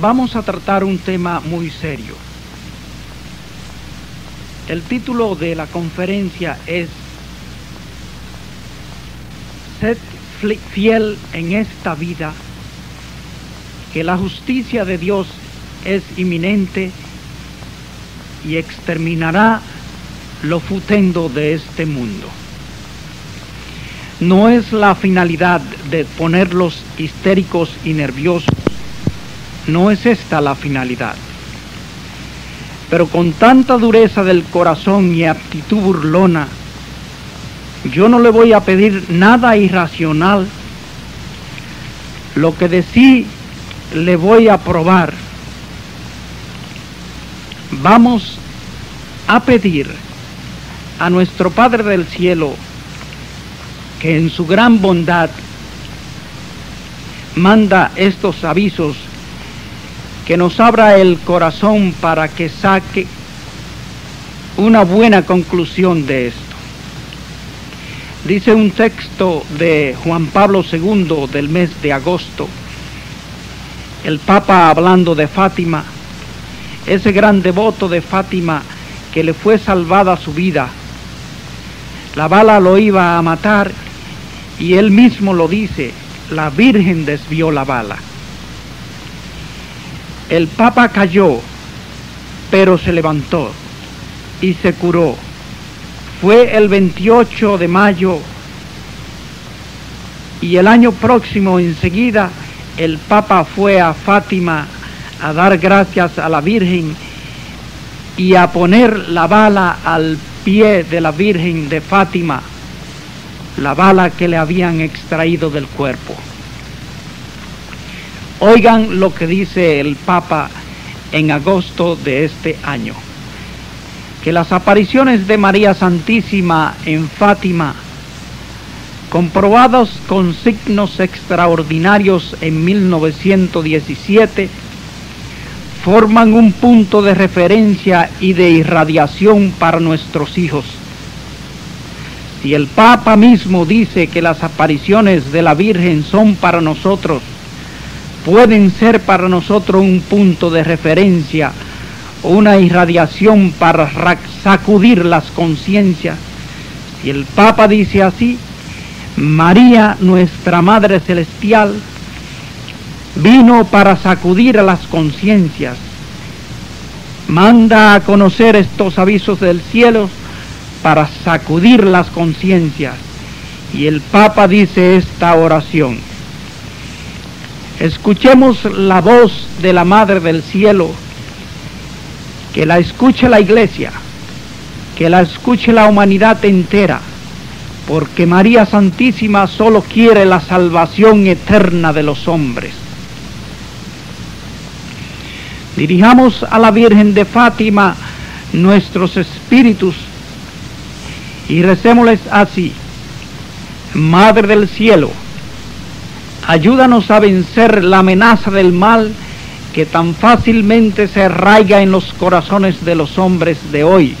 vamos a tratar un tema muy serio. El título de la conferencia es Sed fiel en esta vida, que la justicia de Dios es inminente y exterminará lo futendo de este mundo. No es la finalidad de ponerlos histéricos y nerviosos, no es esta la finalidad. Pero con tanta dureza del corazón y aptitud burlona, yo no le voy a pedir nada irracional. Lo que de sí le voy a probar. Vamos a pedir a nuestro Padre del Cielo que en su gran bondad manda estos avisos, que nos abra el corazón para que saque una buena conclusión de esto. Dice un texto de Juan Pablo II del mes de agosto, el Papa hablando de Fátima, ese gran devoto de Fátima que le fue salvada su vida. La bala lo iba a matar y él mismo lo dice, la Virgen desvió la bala. El Papa cayó, pero se levantó y se curó. Fue el 28 de mayo y el año próximo enseguida el Papa fue a Fátima a dar gracias a la Virgen y a poner la bala al pie de la Virgen de Fátima la bala que le habían extraído del cuerpo. Oigan lo que dice el Papa en agosto de este año, que las apariciones de María Santísima en Fátima, comprobados con signos extraordinarios en 1917, forman un punto de referencia y de irradiación para nuestros hijos. Y el Papa mismo dice que las apariciones de la Virgen son para nosotros, pueden ser para nosotros un punto de referencia, una irradiación para sacudir las conciencias. Si el Papa dice así, María, nuestra Madre Celestial, vino para sacudir a las conciencias. Manda a conocer estos avisos del cielo para sacudir las conciencias. Y el Papa dice esta oración. Escuchemos la voz de la Madre del Cielo, que la escuche la Iglesia, que la escuche la humanidad entera, porque María Santísima solo quiere la salvación eterna de los hombres. Dirijamos a la Virgen de Fátima nuestros espíritus y recémosles así. Madre del cielo, ayúdanos a vencer la amenaza del mal que tan fácilmente se arraiga en los corazones de los hombres de hoy.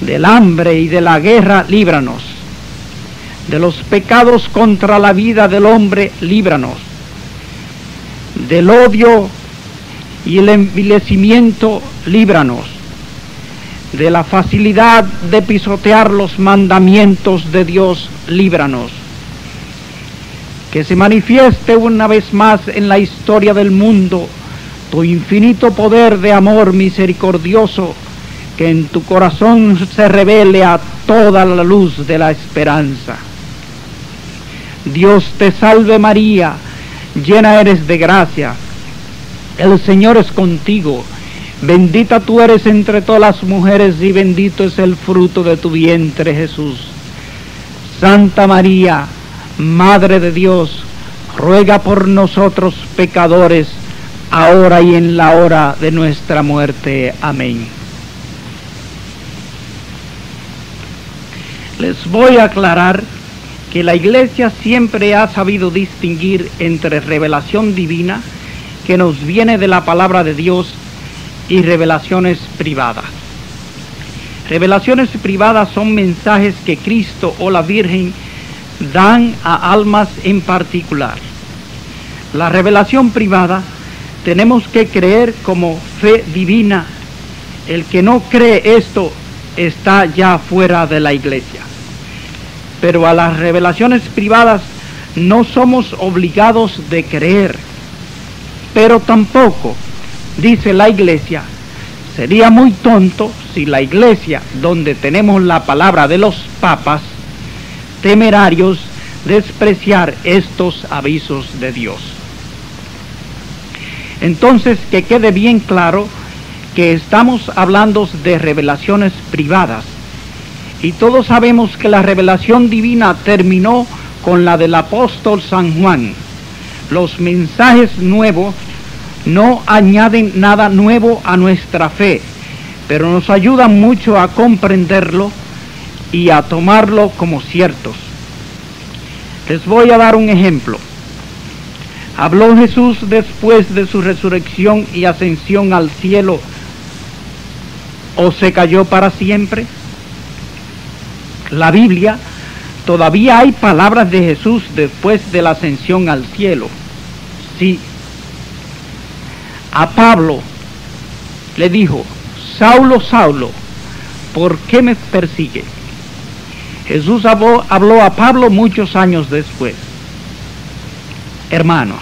Del hambre y de la guerra, líbranos. De los pecados contra la vida del hombre, líbranos. Del odio y el envilecimiento, líbranos de la facilidad de pisotear los mandamientos de Dios, líbranos. Que se manifieste una vez más en la historia del mundo tu infinito poder de amor misericordioso, que en tu corazón se revele a toda la luz de la esperanza. Dios te salve María, llena eres de gracia, el Señor es contigo Bendita tú eres entre todas las mujeres y bendito es el fruto de tu vientre Jesús. Santa María, Madre de Dios, ruega por nosotros pecadores, ahora y en la hora de nuestra muerte. Amén. Les voy a aclarar que la iglesia siempre ha sabido distinguir entre revelación divina, que nos viene de la palabra de Dios, y revelaciones privadas. Revelaciones privadas son mensajes que Cristo o la Virgen dan a almas en particular. La revelación privada tenemos que creer como fe divina. El que no cree esto está ya fuera de la iglesia. Pero a las revelaciones privadas no somos obligados de creer. Pero tampoco, dice la iglesia, sería muy tonto si la iglesia, donde tenemos la palabra de los papas, temerarios, despreciar estos avisos de Dios. Entonces, que quede bien claro que estamos hablando de revelaciones privadas. Y todos sabemos que la revelación divina terminó con la del apóstol San Juan. Los mensajes nuevos no añaden nada nuevo a nuestra fe, pero nos ayudan mucho a comprenderlo y a tomarlo como ciertos. Les voy a dar un ejemplo. ¿Habló Jesús después de su resurrección y ascensión al cielo o se cayó para siempre? La Biblia, todavía hay palabras de Jesús después de la ascensión al cielo. Sí. A Pablo le dijo, Saulo, Saulo, ¿por qué me persigue? Jesús habló, a Pablo muchos años después hermanos.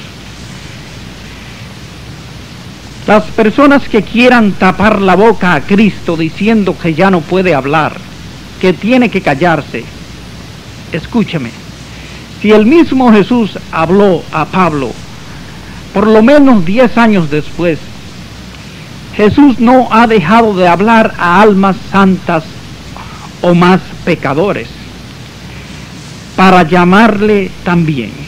Las personas que quieran tapar la boca a Cristo diciendo que ya no puede hablar, que tiene que callarse, escúcheme, si el mismo Jesús habló a Pablo por lo menos diez años después, Jesús no ha dejado de hablar a almas santas o más pecadores para llamarle también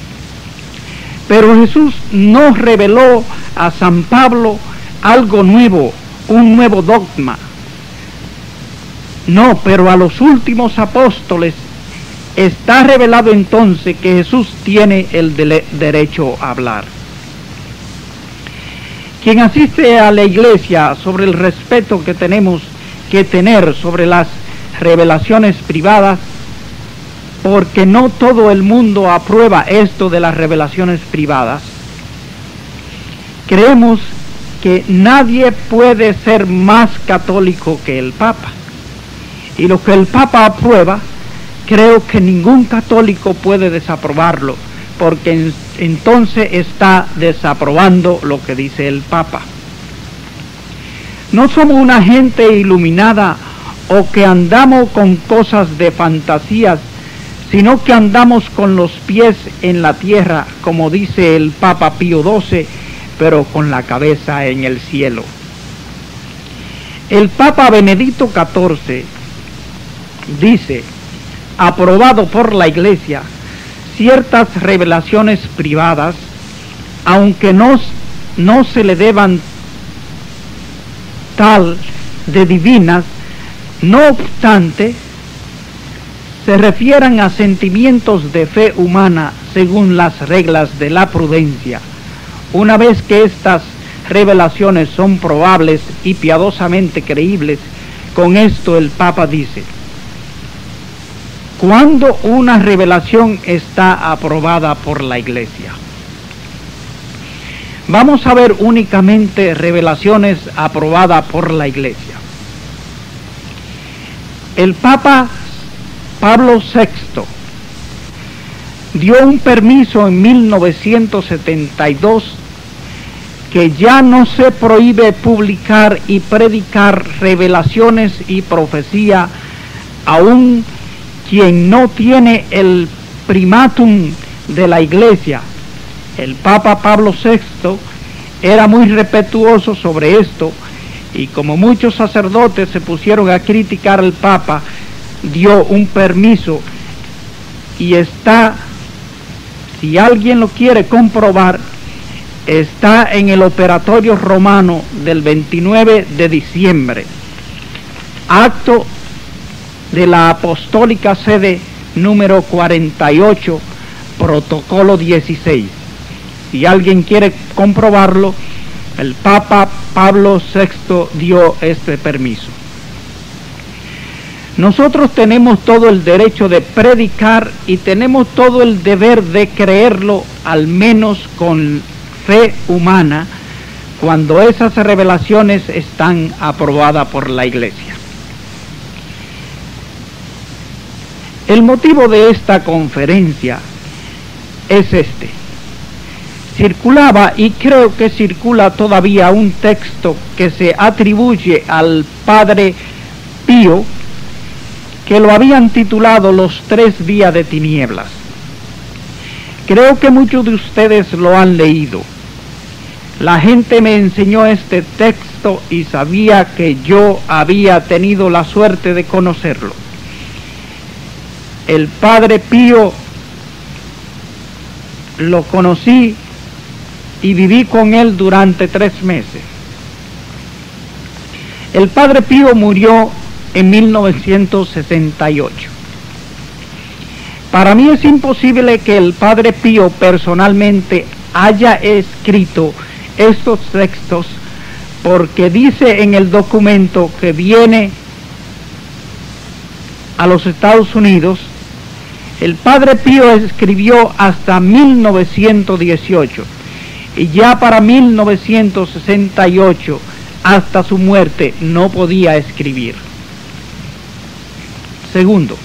pero Jesús no reveló a San Pablo algo nuevo, un nuevo dogma. No, pero a los últimos apóstoles está revelado entonces que Jesús tiene el derecho a hablar. Quien asiste a la iglesia sobre el respeto que tenemos que tener sobre las revelaciones privadas, porque no todo el mundo aprueba esto de las revelaciones privadas. Creemos que nadie puede ser más católico que el Papa. Y lo que el Papa aprueba, creo que ningún católico puede desaprobarlo, porque entonces está desaprobando lo que dice el Papa. No somos una gente iluminada o que andamos con cosas de fantasías sino que andamos con los pies en la tierra, como dice el Papa Pío XII, pero con la cabeza en el cielo. El Papa Benedicto XIV dice, aprobado por la Iglesia, ciertas revelaciones privadas, aunque no, no se le deban tal de divinas, no obstante, se refieran a sentimientos de fe humana según las reglas de la prudencia, una vez que estas revelaciones son probables y piadosamente creíbles, con esto el Papa dice, cuando una revelación está aprobada por la Iglesia. Vamos a ver únicamente revelaciones aprobadas por la Iglesia. El Papa Pablo VI dio un permiso en 1972 que ya no se prohíbe publicar y predicar revelaciones y profecía aún quien no tiene el primatum de la iglesia. El Papa Pablo VI era muy respetuoso sobre esto y como muchos sacerdotes se pusieron a criticar al Papa, dio un permiso y está, si alguien lo quiere comprobar, está en el operatorio romano del 29 de diciembre, acto de la apostólica sede número 48, protocolo 16. Si alguien quiere comprobarlo, el Papa Pablo VI dio este permiso. Nosotros tenemos todo el derecho de predicar y tenemos todo el deber de creerlo, al menos con fe humana, cuando esas revelaciones están aprobadas por la iglesia. El motivo de esta conferencia es este. Circulaba y creo que circula todavía un texto que se atribuye al padre Pío que lo habían titulado Los tres días de tinieblas. Creo que muchos de ustedes lo han leído. La gente me enseñó este texto y sabía que yo había tenido la suerte de conocerlo. El Padre Pío lo conocí y viví con él durante tres meses. El Padre Pío murió en 1968. Para mí es imposible que el Padre Pío personalmente haya escrito estos textos porque dice en el documento que viene a los Estados Unidos, el Padre Pío escribió hasta 1918 y ya para 1968, hasta su muerte, no podía escribir. Segundo,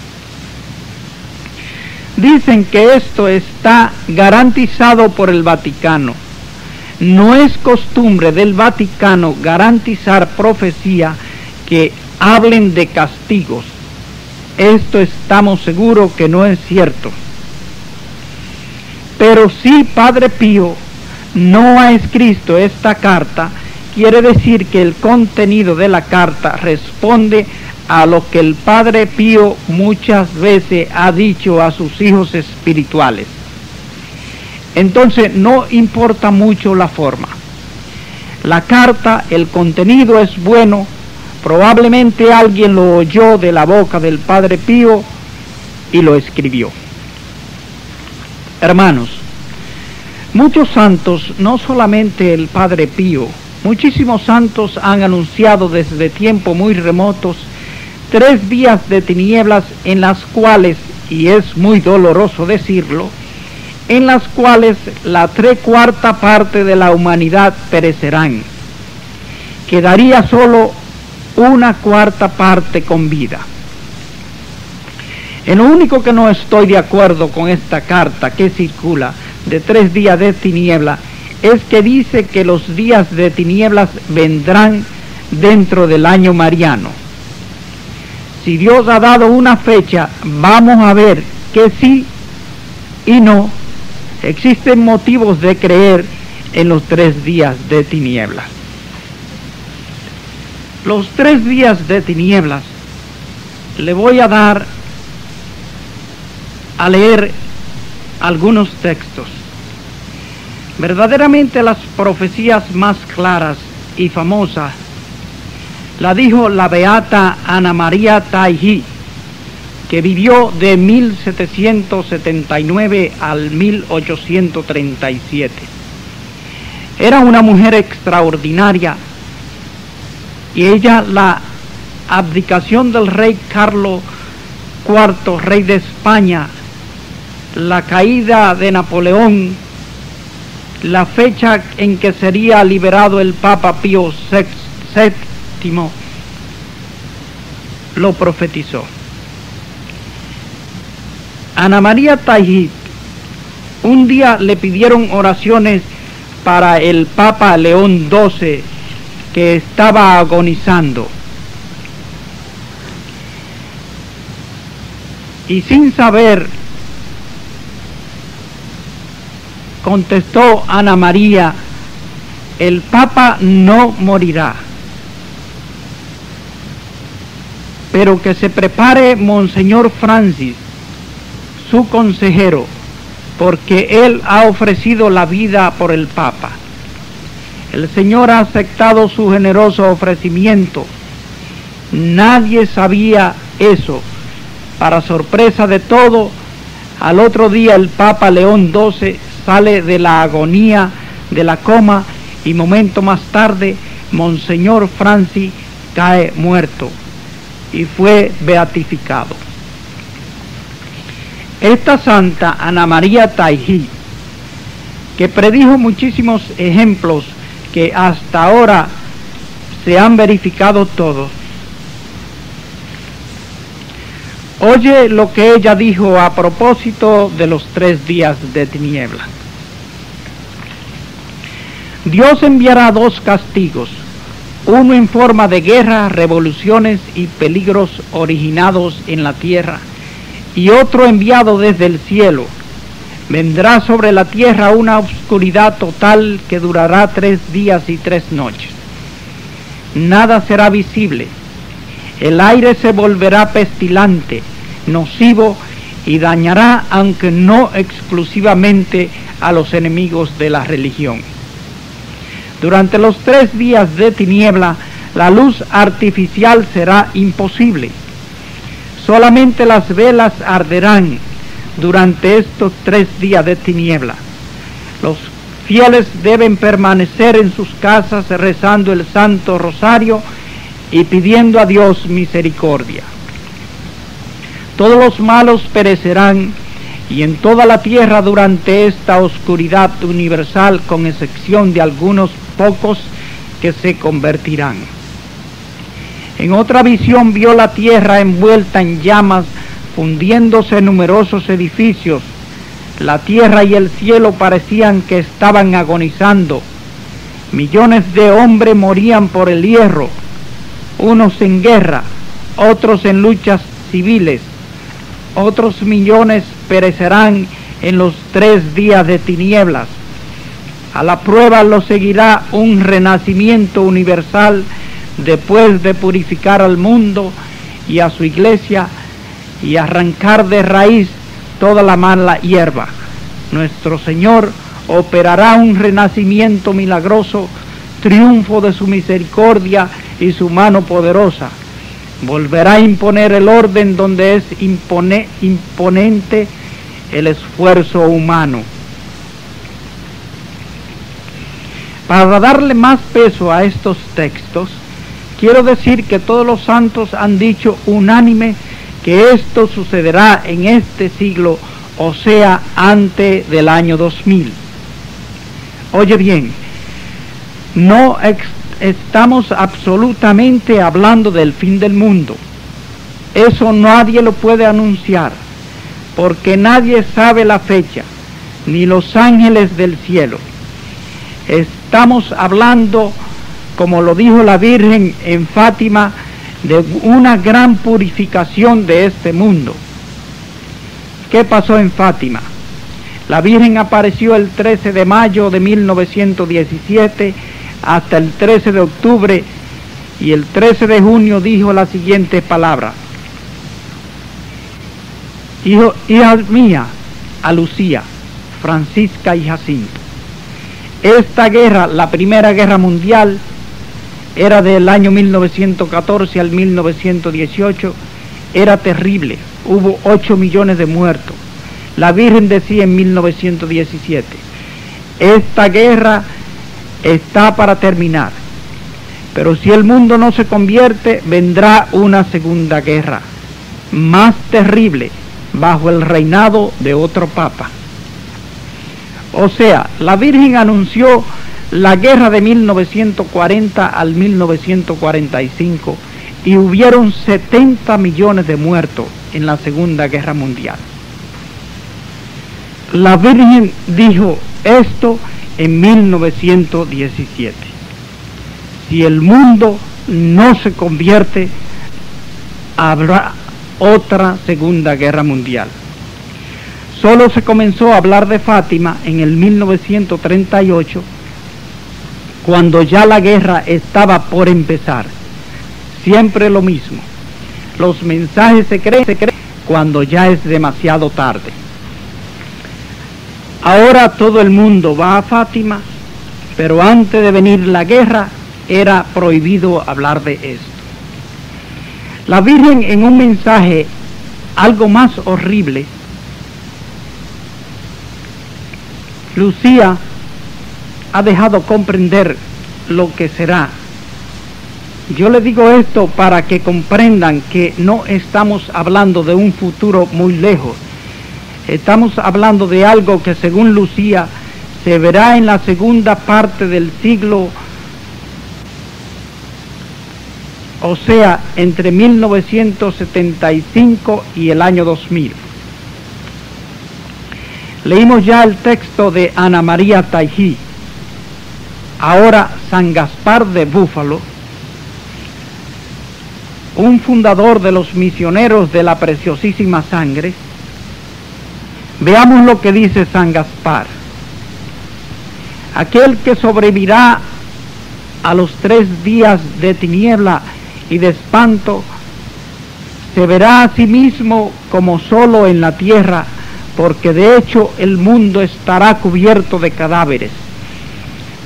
dicen que esto está garantizado por el Vaticano. No es costumbre del Vaticano garantizar profecía que hablen de castigos. Esto estamos seguros que no es cierto. Pero sí, Padre Pío no ha escrito esta carta, quiere decir que el contenido de la carta responde a lo que el Padre Pío muchas veces ha dicho a sus hijos espirituales. Entonces no importa mucho la forma. La carta, el contenido es bueno, probablemente alguien lo oyó de la boca del Padre Pío y lo escribió. Hermanos, muchos santos, no solamente el Padre Pío, muchísimos santos han anunciado desde tiempos muy remotos tres días de tinieblas en las cuales, y es muy doloroso decirlo, en las cuales la tres cuarta parte de la humanidad perecerán. Quedaría solo una cuarta parte con vida. En lo único que no estoy de acuerdo con esta carta que circula de tres días de tiniebla es que dice que los días de tinieblas vendrán dentro del año mariano si Dios ha dado una fecha, vamos a ver que sí y no existen motivos de creer en los tres días de tinieblas. Los tres días de tinieblas le voy a dar a leer algunos textos. Verdaderamente las profecías más claras y famosas la dijo la beata Ana María Taiji, que vivió de 1779 al 1837. Era una mujer extraordinaria y ella la abdicación del rey Carlos IV, rey de España, la caída de Napoleón, la fecha en que sería liberado el Papa Pío VI, lo profetizó. Ana María Tajit, un día le pidieron oraciones para el Papa León XII que estaba agonizando. Y sin saber, contestó Ana María, el Papa no morirá. Pero que se prepare Monseñor Francis, su consejero, porque él ha ofrecido la vida por el Papa. El Señor ha aceptado su generoso ofrecimiento. Nadie sabía eso. Para sorpresa de todo, al otro día el Papa León XII sale de la agonía, de la coma, y momento más tarde, Monseñor Francis cae muerto y fue beatificado. Esta santa Ana María Taiji, que predijo muchísimos ejemplos que hasta ahora se han verificado todos. Oye lo que ella dijo a propósito de los tres días de tiniebla. Dios enviará dos castigos, uno en forma de guerra, revoluciones y peligros originados en la tierra, y otro enviado desde el cielo. Vendrá sobre la tierra una oscuridad total que durará tres días y tres noches. Nada será visible. El aire se volverá pestilante, nocivo y dañará, aunque no exclusivamente, a los enemigos de la religión. Durante los tres días de tiniebla, la luz artificial será imposible. Solamente las velas arderán durante estos tres días de tiniebla. Los fieles deben permanecer en sus casas rezando el Santo Rosario y pidiendo a Dios misericordia. Todos los malos perecerán y en toda la tierra durante esta oscuridad universal, con excepción de algunos pocos que se convertirán. En otra visión vio la tierra envuelta en llamas, fundiéndose numerosos edificios. La tierra y el cielo parecían que estaban agonizando. Millones de hombres morían por el hierro, unos en guerra, otros en luchas civiles, otros millones perecerán en los tres días de tinieblas. A la prueba lo seguirá un renacimiento universal después de purificar al mundo y a su iglesia y arrancar de raíz toda la mala hierba. Nuestro Señor operará un renacimiento milagroso, triunfo de su misericordia y su mano poderosa. Volverá a imponer el orden donde es imponente el esfuerzo humano. Para darle más peso a estos textos, quiero decir que todos los santos han dicho unánime que esto sucederá en este siglo, o sea, antes del año 2000. Oye bien, no estamos absolutamente hablando del fin del mundo. Eso nadie lo puede anunciar, porque nadie sabe la fecha, ni los ángeles del cielo. Estamos hablando, como lo dijo la Virgen en Fátima, de una gran purificación de este mundo. ¿Qué pasó en Fátima? La Virgen apareció el 13 de mayo de 1917 hasta el 13 de octubre y el 13 de junio dijo la siguiente palabra. Hijo, hija mía, a Lucía, Francisca y Jacinto. Esta guerra, la Primera Guerra Mundial, era del año 1914 al 1918, era terrible, hubo 8 millones de muertos. La Virgen decía en 1917, esta guerra está para terminar, pero si el mundo no se convierte, vendrá una segunda guerra, más terrible, bajo el reinado de otro papa. O sea, la Virgen anunció la guerra de 1940 al 1945 y hubieron 70 millones de muertos en la Segunda Guerra Mundial. La Virgen dijo esto en 1917. Si el mundo no se convierte, habrá otra Segunda Guerra Mundial. Solo se comenzó a hablar de Fátima en el 1938, cuando ya la guerra estaba por empezar. Siempre lo mismo. Los mensajes se creen, cuando ya es demasiado tarde. Ahora todo el mundo va a Fátima, pero antes de venir la guerra era prohibido hablar de esto. La Virgen en un mensaje algo más horrible Lucía ha dejado comprender lo que será. Yo le digo esto para que comprendan que no estamos hablando de un futuro muy lejos. Estamos hablando de algo que según Lucía se verá en la segunda parte del siglo, o sea, entre 1975 y el año 2000. Leímos ya el texto de Ana María Taijí, ahora San Gaspar de Búfalo, un fundador de los misioneros de la preciosísima sangre. Veamos lo que dice San Gaspar. Aquel que sobrevivirá a los tres días de tiniebla y de espanto, se verá a sí mismo como solo en la tierra, porque de hecho el mundo estará cubierto de cadáveres.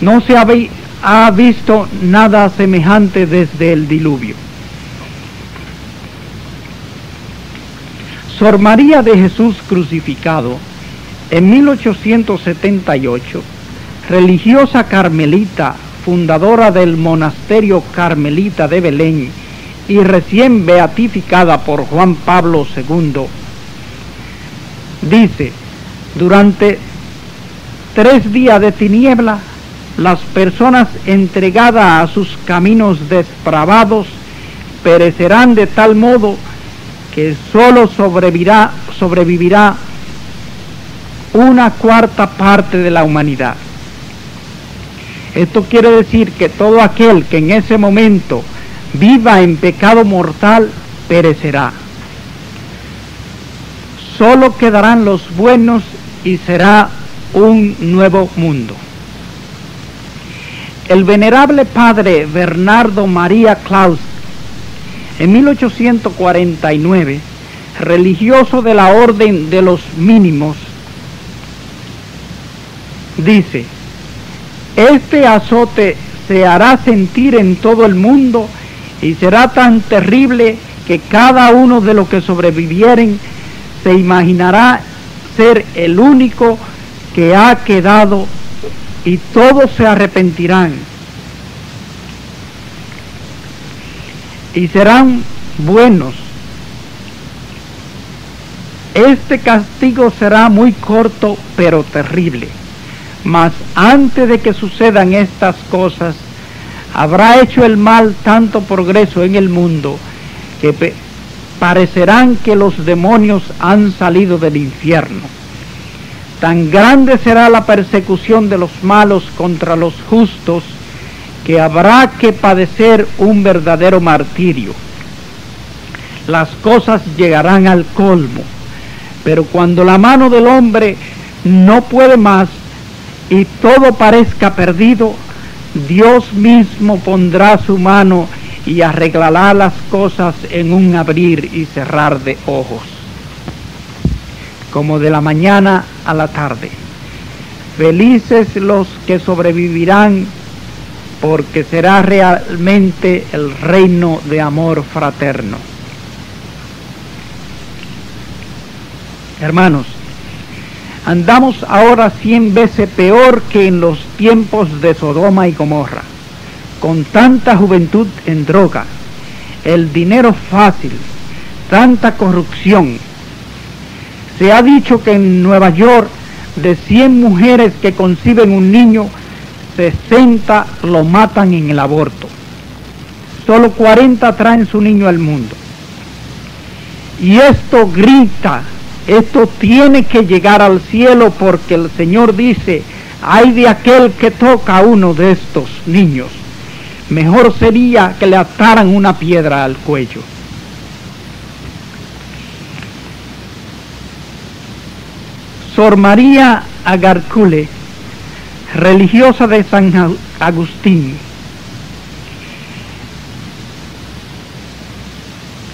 No se ha, visto nada semejante desde el diluvio. Sor María de Jesús crucificado, en 1878, religiosa carmelita fundadora del monasterio carmelita de Belén y recién beatificada por Juan Pablo II, dice, durante tres días de tiniebla, las personas entregadas a sus caminos depravados perecerán de tal modo que sólo sobrevivirá, sobrevivirá una cuarta parte de la humanidad. Esto quiere decir que todo aquel que en ese momento viva en pecado mortal perecerá. Solo quedarán los buenos y será un nuevo mundo. El venerable padre Bernardo María Claus, en 1849, religioso de la Orden de los Mínimos, dice, este azote se hará sentir en todo el mundo y será tan terrible que cada uno de los que sobrevivieren se imaginará ser el único que ha quedado y todos se arrepentirán y serán buenos. Este castigo será muy corto pero terrible. Mas antes de que sucedan estas cosas, habrá hecho el mal tanto progreso en el mundo que parecerán que los demonios han salido del infierno. Tan grande será la persecución de los malos contra los justos que habrá que padecer un verdadero martirio. Las cosas llegarán al colmo, pero cuando la mano del hombre no puede más, y todo parezca perdido, Dios mismo pondrá su mano y arreglará las cosas en un abrir y cerrar de ojos, como de la mañana a la tarde. Felices los que sobrevivirán, porque será realmente el reino de amor fraterno. Hermanos, Andamos ahora cien veces peor que en los tiempos de Sodoma y Gomorra, con tanta juventud en droga, el dinero fácil, tanta corrupción. Se ha dicho que en Nueva York de 100 mujeres que conciben un niño, 60 lo matan en el aborto. Solo 40 traen su niño al mundo. Y esto grita esto tiene que llegar al cielo porque el Señor dice, hay de aquel que toca a uno de estos niños. Mejor sería que le ataran una piedra al cuello. Sor María Agarcule, religiosa de San Agustín,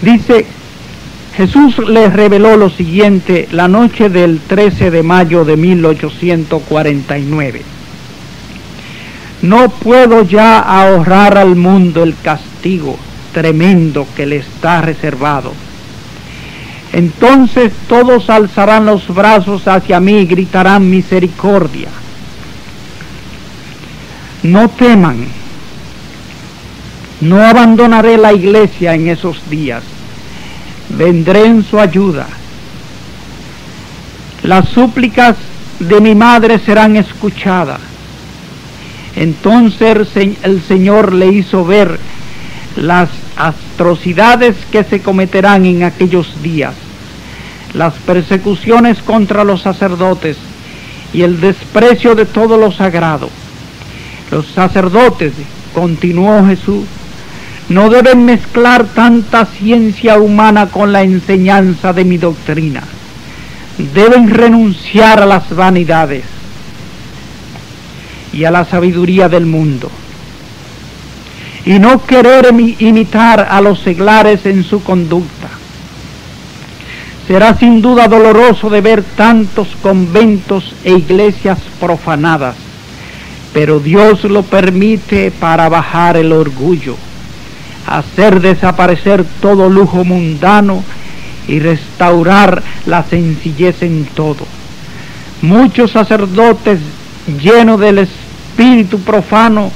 dice Jesús les reveló lo siguiente la noche del 13 de mayo de 1849. No puedo ya ahorrar al mundo el castigo tremendo que le está reservado. Entonces todos alzarán los brazos hacia mí y gritarán misericordia. No teman, no abandonaré la iglesia en esos días vendré en su ayuda. Las súplicas de mi madre serán escuchadas. Entonces el Señor le hizo ver las atrocidades que se cometerán en aquellos días, las persecuciones contra los sacerdotes y el desprecio de todo lo sagrado. Los sacerdotes, continuó Jesús, no deben mezclar tanta ciencia humana con la enseñanza de mi doctrina. Deben renunciar a las vanidades y a la sabiduría del mundo y no querer imitar a los seglares en su conducta. Será sin duda doloroso de ver tantos conventos e iglesias profanadas, pero Dios lo permite para bajar el orgullo, hacer desaparecer todo lujo mundano y restaurar la sencillez en todo. Muchos sacerdotes llenos del espíritu profano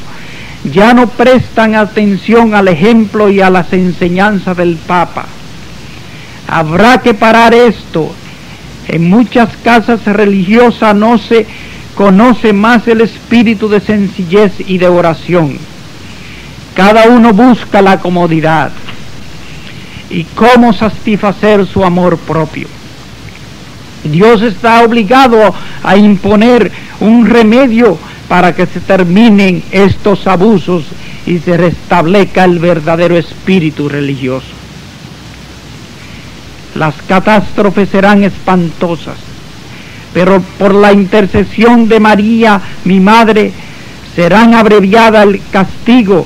ya no prestan atención al ejemplo y a las enseñanzas del Papa. Habrá que parar esto. En muchas casas religiosas no se conoce más el espíritu de sencillez y de oración. Cada uno busca la comodidad y cómo satisfacer su amor propio. Dios está obligado a imponer un remedio para que se terminen estos abusos y se restablezca el verdadero espíritu religioso. Las catástrofes serán espantosas, pero por la intercesión de María, mi madre, serán abreviada el castigo,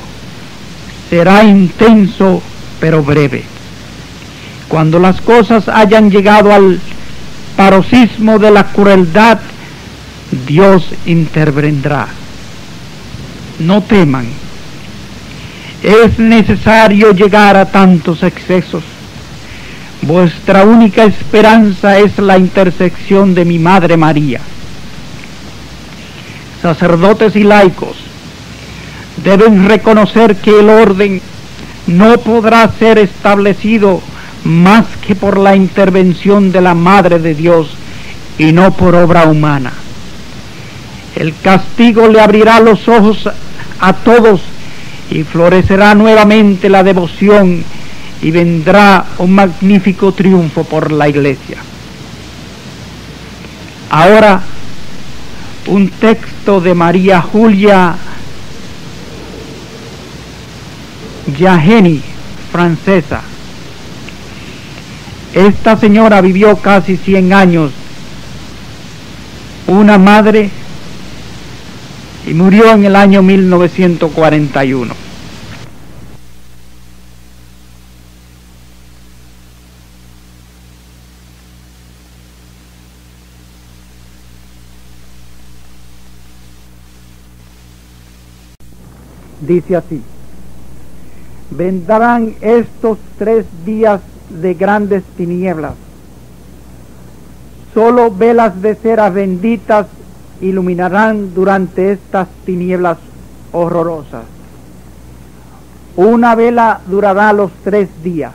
será intenso pero breve. Cuando las cosas hayan llegado al paroxismo de la crueldad, Dios intervendrá. No teman. Es necesario llegar a tantos excesos. Vuestra única esperanza es la intersección de mi Madre María. Sacerdotes y laicos deben reconocer que el orden no podrá ser establecido más que por la intervención de la Madre de Dios y no por obra humana. El castigo le abrirá los ojos a todos y florecerá nuevamente la devoción y vendrá un magnífico triunfo por la iglesia. Ahora, un texto de María Julia Yageni, francesa. Esta señora vivió casi 100 años, una madre y murió en el año 1941. Dice así, vendrán estos tres días de grandes tinieblas, solo velas de cera benditas iluminarán durante estas tinieblas horrorosas. Una vela durará los tres días.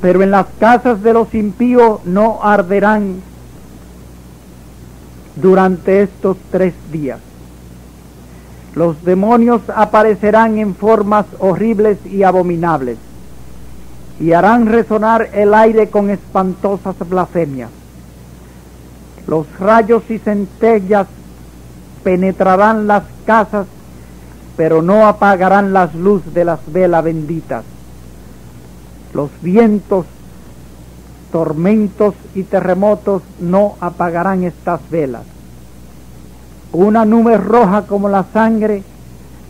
Pero en las casas de los impíos no arderán durante estos tres días. Los demonios aparecerán en formas horribles y abominables y harán resonar el aire con espantosas blasfemias los rayos y centellas penetrarán las casas, pero no apagarán las luces de las velas benditas. Los vientos, tormentos y terremotos no apagarán estas velas. Una nube roja como la sangre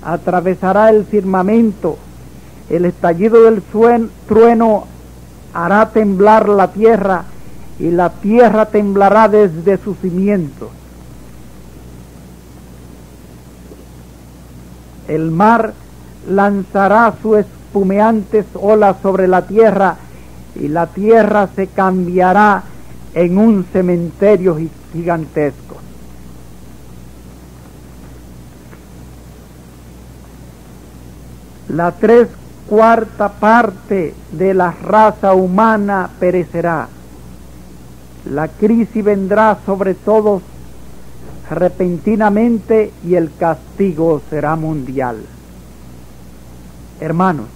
atravesará el firmamento. El estallido del trueno hará temblar la tierra y la tierra temblará desde sus cimientos. El mar lanzará sus espumeantes olas sobre la tierra y la tierra se cambiará en un cementerio gigantesco. La tres cuarta parte de la raza humana perecerá la crisis vendrá sobre todos repentinamente y el castigo será mundial. Hermanos,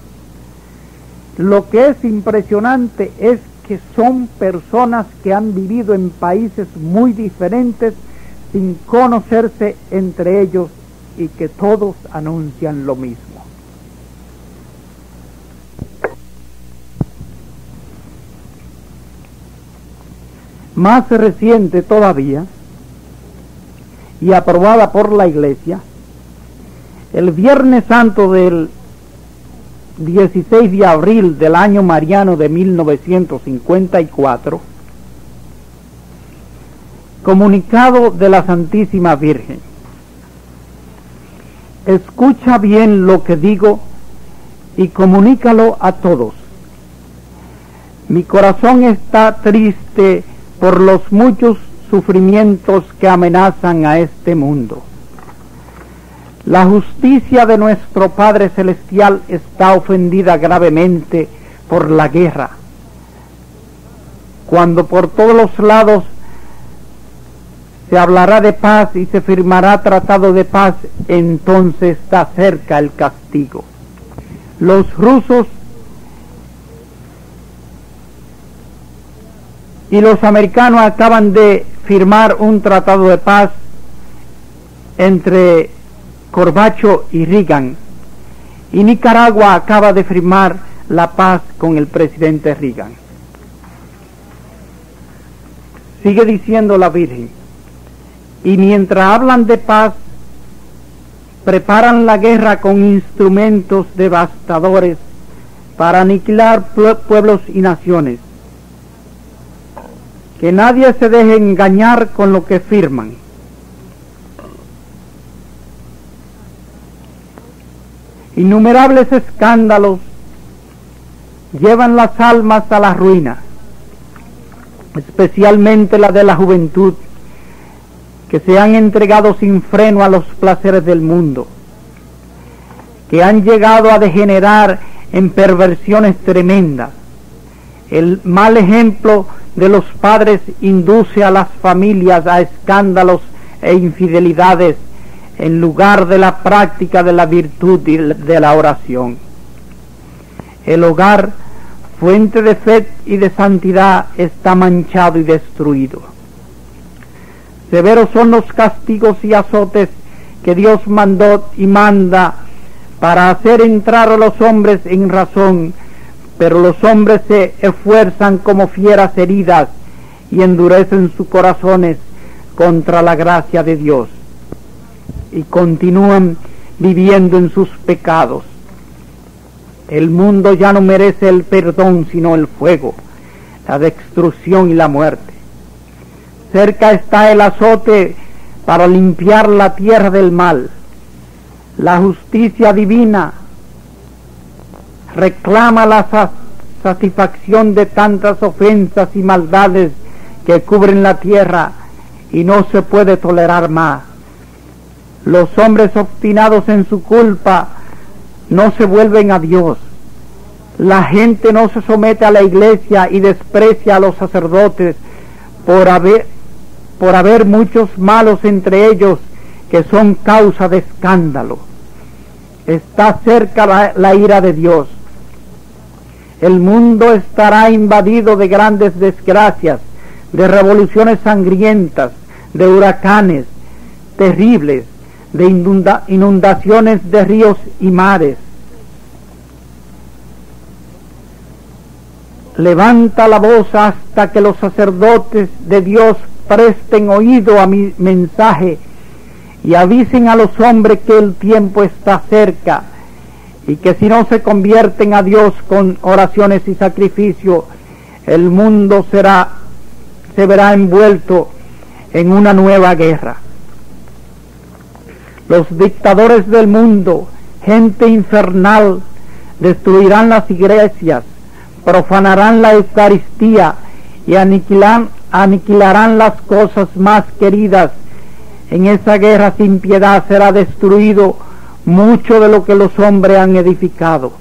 lo que es impresionante es que son personas que han vivido en países muy diferentes sin conocerse entre ellos y que todos anuncian lo mismo. Más reciente todavía, y aprobada por la Iglesia, el Viernes Santo del 16 de abril del año mariano de 1954, comunicado de la Santísima Virgen. Escucha bien lo que digo y comunícalo a todos. Mi corazón está triste por los muchos sufrimientos que amenazan a este mundo. La justicia de nuestro Padre Celestial está ofendida gravemente por la guerra. Cuando por todos los lados se hablará de paz y se firmará tratado de paz, entonces está cerca el castigo. Los rusos y los americanos acaban de firmar un tratado de paz entre Corbacho y Reagan. Y Nicaragua acaba de firmar la paz con el presidente Reagan. Sigue diciendo la Virgen. Y mientras hablan de paz, preparan la guerra con instrumentos devastadores para aniquilar pueblos y naciones. Que nadie se deje engañar con lo que firman. Innumerables escándalos llevan las almas a la ruina, especialmente la de la juventud, que se han entregado sin freno a los placeres del mundo, que han llegado a degenerar en perversiones tremendas. El mal ejemplo de los padres induce a las familias a escándalos e infidelidades en lugar de la práctica de la virtud y de la oración. El hogar, fuente de fe y de santidad, está manchado y destruido. Severos son los castigos y azotes que Dios mandó y manda para hacer entrar a los hombres en razón, pero los hombres se esfuerzan como fieras heridas y endurecen sus corazones contra la gracia de Dios y continúan viviendo en sus pecados. El mundo ya no merece el perdón sino el fuego, la destrucción y la muerte. Cerca está el azote para limpiar la tierra del mal. La justicia divina reclama la satisfacción de tantas ofensas y maldades que cubren la tierra y no se puede tolerar más. Los hombres obstinados en su culpa no se vuelven a Dios. La gente no se somete a la iglesia y desprecia a los sacerdotes por haber, por haber muchos malos entre ellos que son causa de escándalo. Está cerca la, la ira de Dios. El mundo estará invadido de grandes desgracias, de revoluciones sangrientas, de huracanes terribles, de inundaciones de ríos y mares. Levanta la voz hasta que los sacerdotes de Dios presten oído a mi mensaje y avisen a los hombres que el tiempo está cerca y que si no se convierten a Dios con oraciones y sacrificio, el mundo será se verá envuelto en una nueva guerra los dictadores del mundo, gente infernal, destruirán las iglesias, profanarán la Eucaristía y aniquilarán las cosas más queridas. En esa guerra sin piedad será destruido mucho de lo que los hombres han edificado.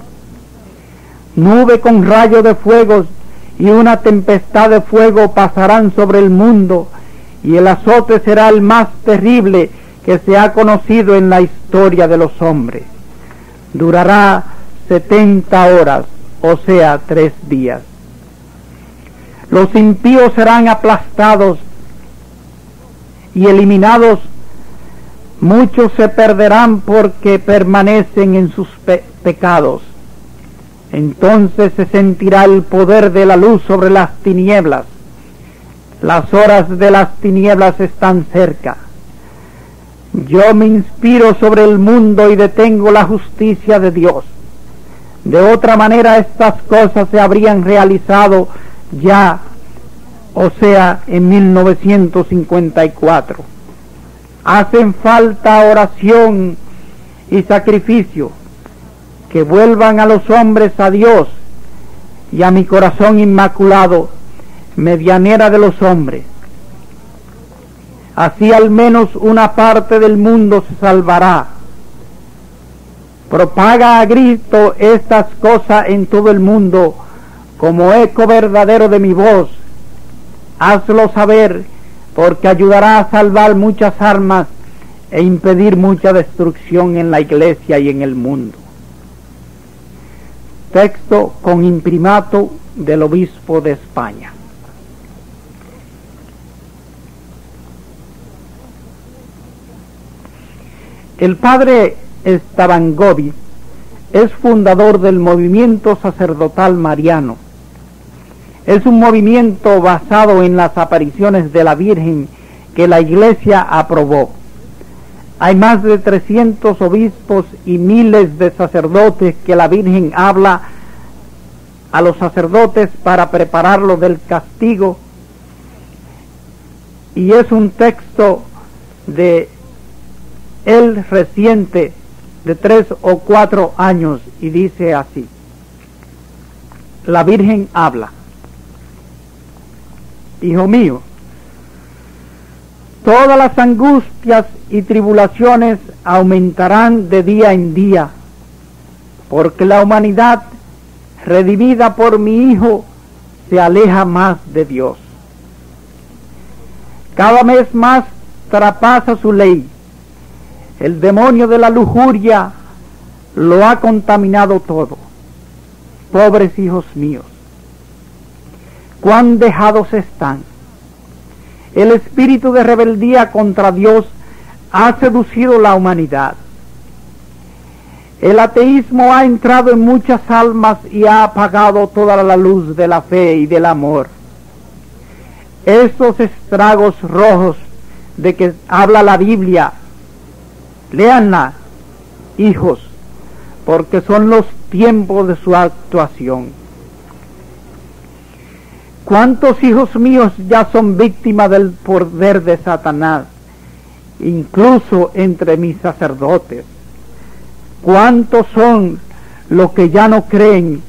Nube con rayo de fuego y una tempestad de fuego pasarán sobre el mundo y el azote será el más terrible que se ha conocido en la historia de los hombres. Durará setenta horas, o sea, tres días. Los impíos serán aplastados y eliminados. Muchos se perderán porque permanecen en sus pecados. Entonces se sentirá el poder de la luz sobre las tinieblas. Las horas de las tinieblas están cerca. Yo me inspiro sobre el mundo y detengo la justicia de Dios. De otra manera estas cosas se habrían realizado ya, o sea, en 1954. Hacen falta oración y sacrificio que vuelvan a los hombres a Dios y a mi corazón inmaculado, medianera de los hombres. Así al menos una parte del mundo se salvará. Propaga a grito estas cosas en todo el mundo como eco verdadero de mi voz. Hazlo saber porque ayudará a salvar muchas armas e impedir mucha destrucción en la iglesia y en el mundo. Texto con imprimato del obispo de España. El padre Estabangovi es fundador del movimiento sacerdotal mariano. Es un movimiento basado en las apariciones de la Virgen que la Iglesia aprobó. Hay más de 300 obispos y miles de sacerdotes que la Virgen habla a los sacerdotes para prepararlos del castigo. Y es un texto de el reciente de tres o cuatro años y dice así, la Virgen habla, Hijo mío, todas las angustias y tribulaciones aumentarán de día en día, porque la humanidad, redimida por mi Hijo, se aleja más de Dios. Cada vez más trapasa su ley. El demonio de la lujuria lo ha contaminado todo. Pobres hijos míos, cuán dejados están el espíritu de rebeldía contra Dios ha seducido la humanidad. El ateísmo ha entrado en muchas almas y ha apagado toda la luz de la fe y del amor. Esos estragos rojos de que habla la Biblia, léanla, hijos, porque son los tiempos de su actuación. ¿Cuántos hijos míos ya son víctimas del poder de Satanás? Incluso entre mis sacerdotes. ¿Cuántos son los que ya no creen,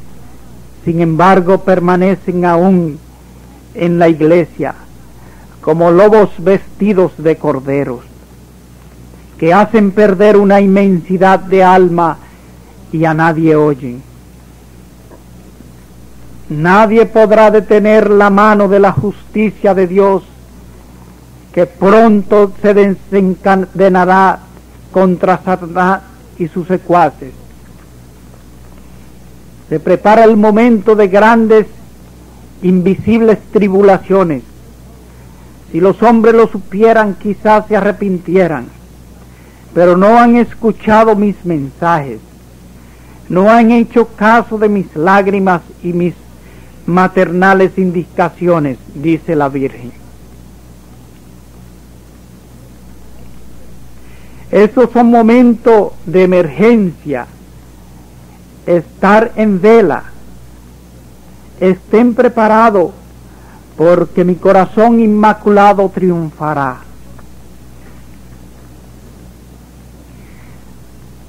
sin embargo permanecen aún en la iglesia como lobos vestidos de corderos, que hacen perder una inmensidad de alma y a nadie oyen? Nadie podrá detener la mano de la justicia de Dios, que pronto se desencadenará contra Satanás y sus secuaces. Se prepara el momento de grandes, invisibles tribulaciones. Si los hombres lo supieran, quizás se arrepintieran, pero no han escuchado mis mensajes, no han hecho caso de mis lágrimas y mis maternales indicaciones, dice la Virgen. Esos son momentos de emergencia, estar en vela, estén preparados porque mi corazón inmaculado triunfará.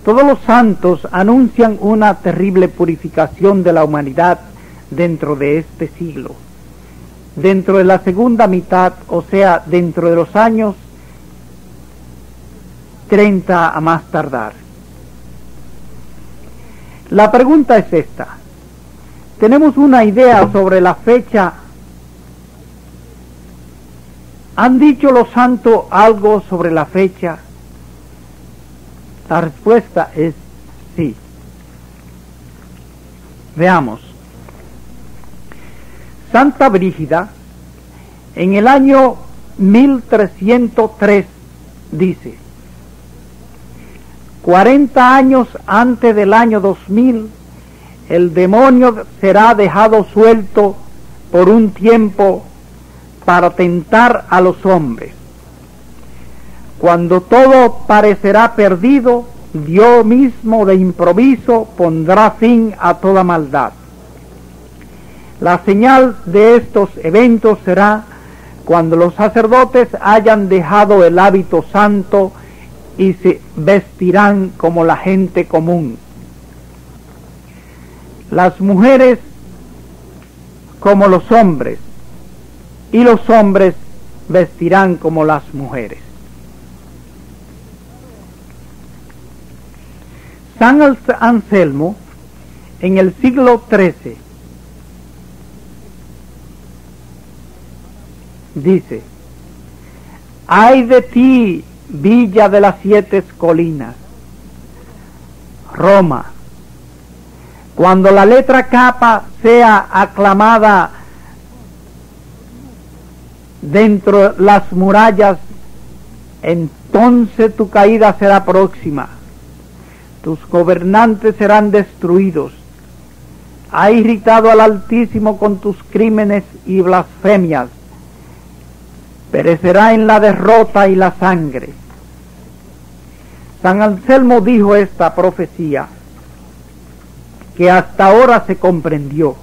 Todos los santos anuncian una terrible purificación de la humanidad dentro de este siglo. Dentro de la segunda mitad, o sea, dentro de los años 30 a más tardar. La pregunta es esta. ¿Tenemos una idea sobre la fecha? ¿Han dicho los santos algo sobre la fecha? La respuesta es sí. Veamos. Santa Brígida, en el año 1303, dice, 40 años antes del año 2000, el demonio será dejado suelto por un tiempo para tentar a los hombres. Cuando todo parecerá perdido, Dios mismo de improviso pondrá fin a toda maldad. La señal de estos eventos será cuando los sacerdotes hayan dejado el hábito santo y se vestirán como la gente común. Las mujeres como los hombres y los hombres vestirán como las mujeres. San Anselmo en el siglo XIII dice, ay de ti, villa de las siete colinas, Roma, cuando la letra capa sea aclamada dentro de las murallas, entonces tu caída será próxima tus gobernantes serán destruidos. Ha irritado al Altísimo con tus crímenes y blasfemias. Perecerá en la derrota y la sangre. San Anselmo dijo esta profecía que hasta ahora se comprendió.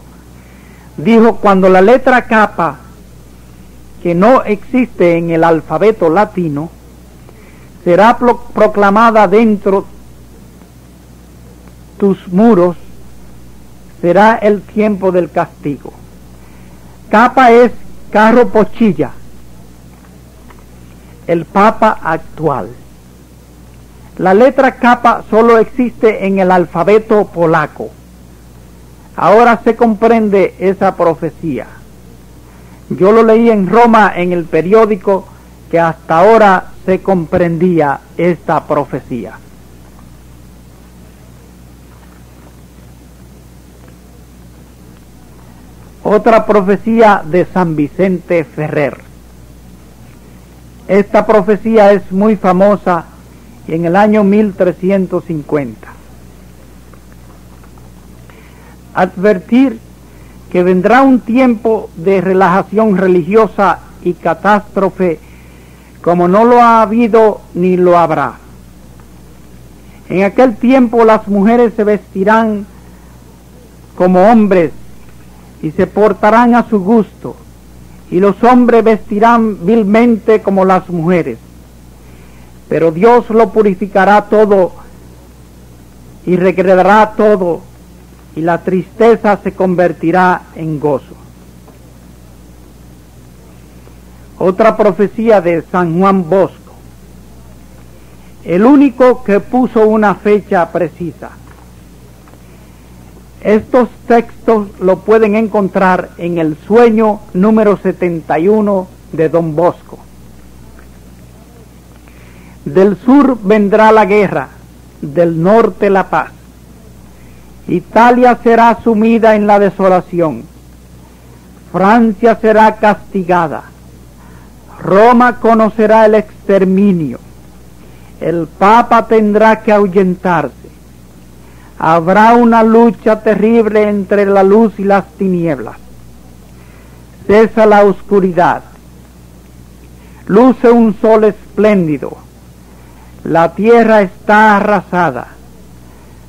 Dijo, cuando la letra capa, que no existe en el alfabeto latino, será proclamada dentro tus muros será el tiempo del castigo. Capa es carro pochilla, el papa actual. La letra capa solo existe en el alfabeto polaco. Ahora se comprende esa profecía. Yo lo leí en Roma en el periódico que hasta ahora se comprendía esta profecía. Otra profecía de San Vicente Ferrer. Esta profecía es muy famosa en el año 1350. Advertir que vendrá un tiempo de relajación religiosa y catástrofe como no lo ha habido ni lo habrá. En aquel tiempo las mujeres se vestirán como hombres y se portarán a su gusto, y los hombres vestirán vilmente como las mujeres. Pero Dios lo purificará todo y recreará todo, y la tristeza se convertirá en gozo. Otra profecía de San Juan Bosco, el único que puso una fecha precisa. Estos textos lo pueden encontrar en el sueño número 71 de Don Bosco. Del sur vendrá la guerra, del norte la paz. Italia será sumida en la desolación. Francia será castigada. Roma conocerá el exterminio. El Papa tendrá que ahuyentarse habrá una lucha terrible entre la luz y las tinieblas. Cesa la oscuridad. Luce un sol espléndido. La tierra está arrasada.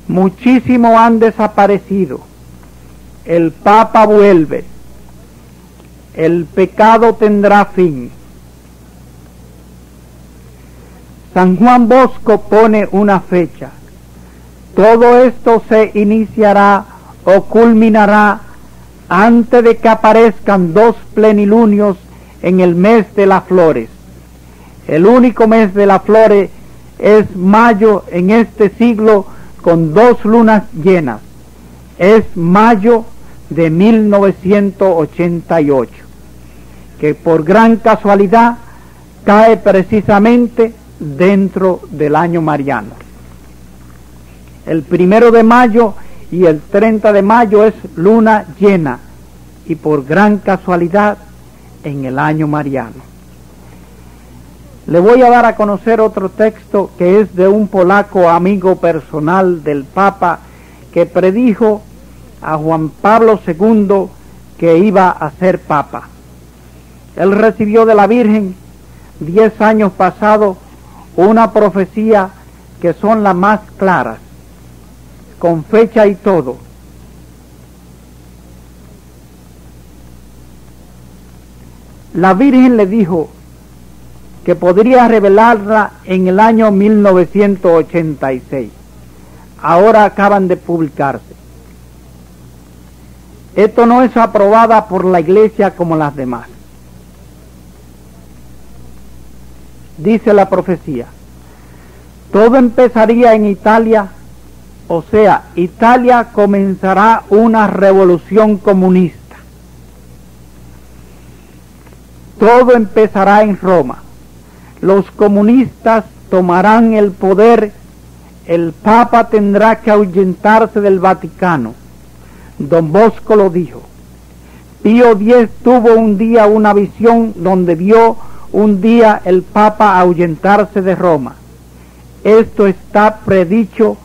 Muchísimo han desaparecido. El Papa vuelve. El pecado tendrá fin. San Juan Bosco pone una fecha todo esto se iniciará o culminará antes de que aparezcan dos plenilunios en el mes de las flores. El único mes de las flores es mayo en este siglo con dos lunas llenas. Es mayo de 1988, que por gran casualidad cae precisamente dentro del año mariano el primero de mayo y el 30 de mayo es luna llena y por gran casualidad en el año mariano. Le voy a dar a conocer otro texto que es de un polaco amigo personal del Papa que predijo a Juan Pablo II que iba a ser Papa. Él recibió de la Virgen diez años pasados una profecía que son las más claras, con fecha y todo. La Virgen le dijo que podría revelarla en el año 1986. Ahora acaban de publicarse. Esto no es aprobada por la iglesia como las demás. Dice la profecía, todo empezaría en Italia, o sea, Italia comenzará una revolución comunista. Todo empezará en Roma. Los comunistas tomarán el poder, el Papa tendrá que ahuyentarse del Vaticano. Don Bosco lo dijo. Pío X tuvo un día una visión donde vio un día el Papa ahuyentarse de Roma. Esto está predicho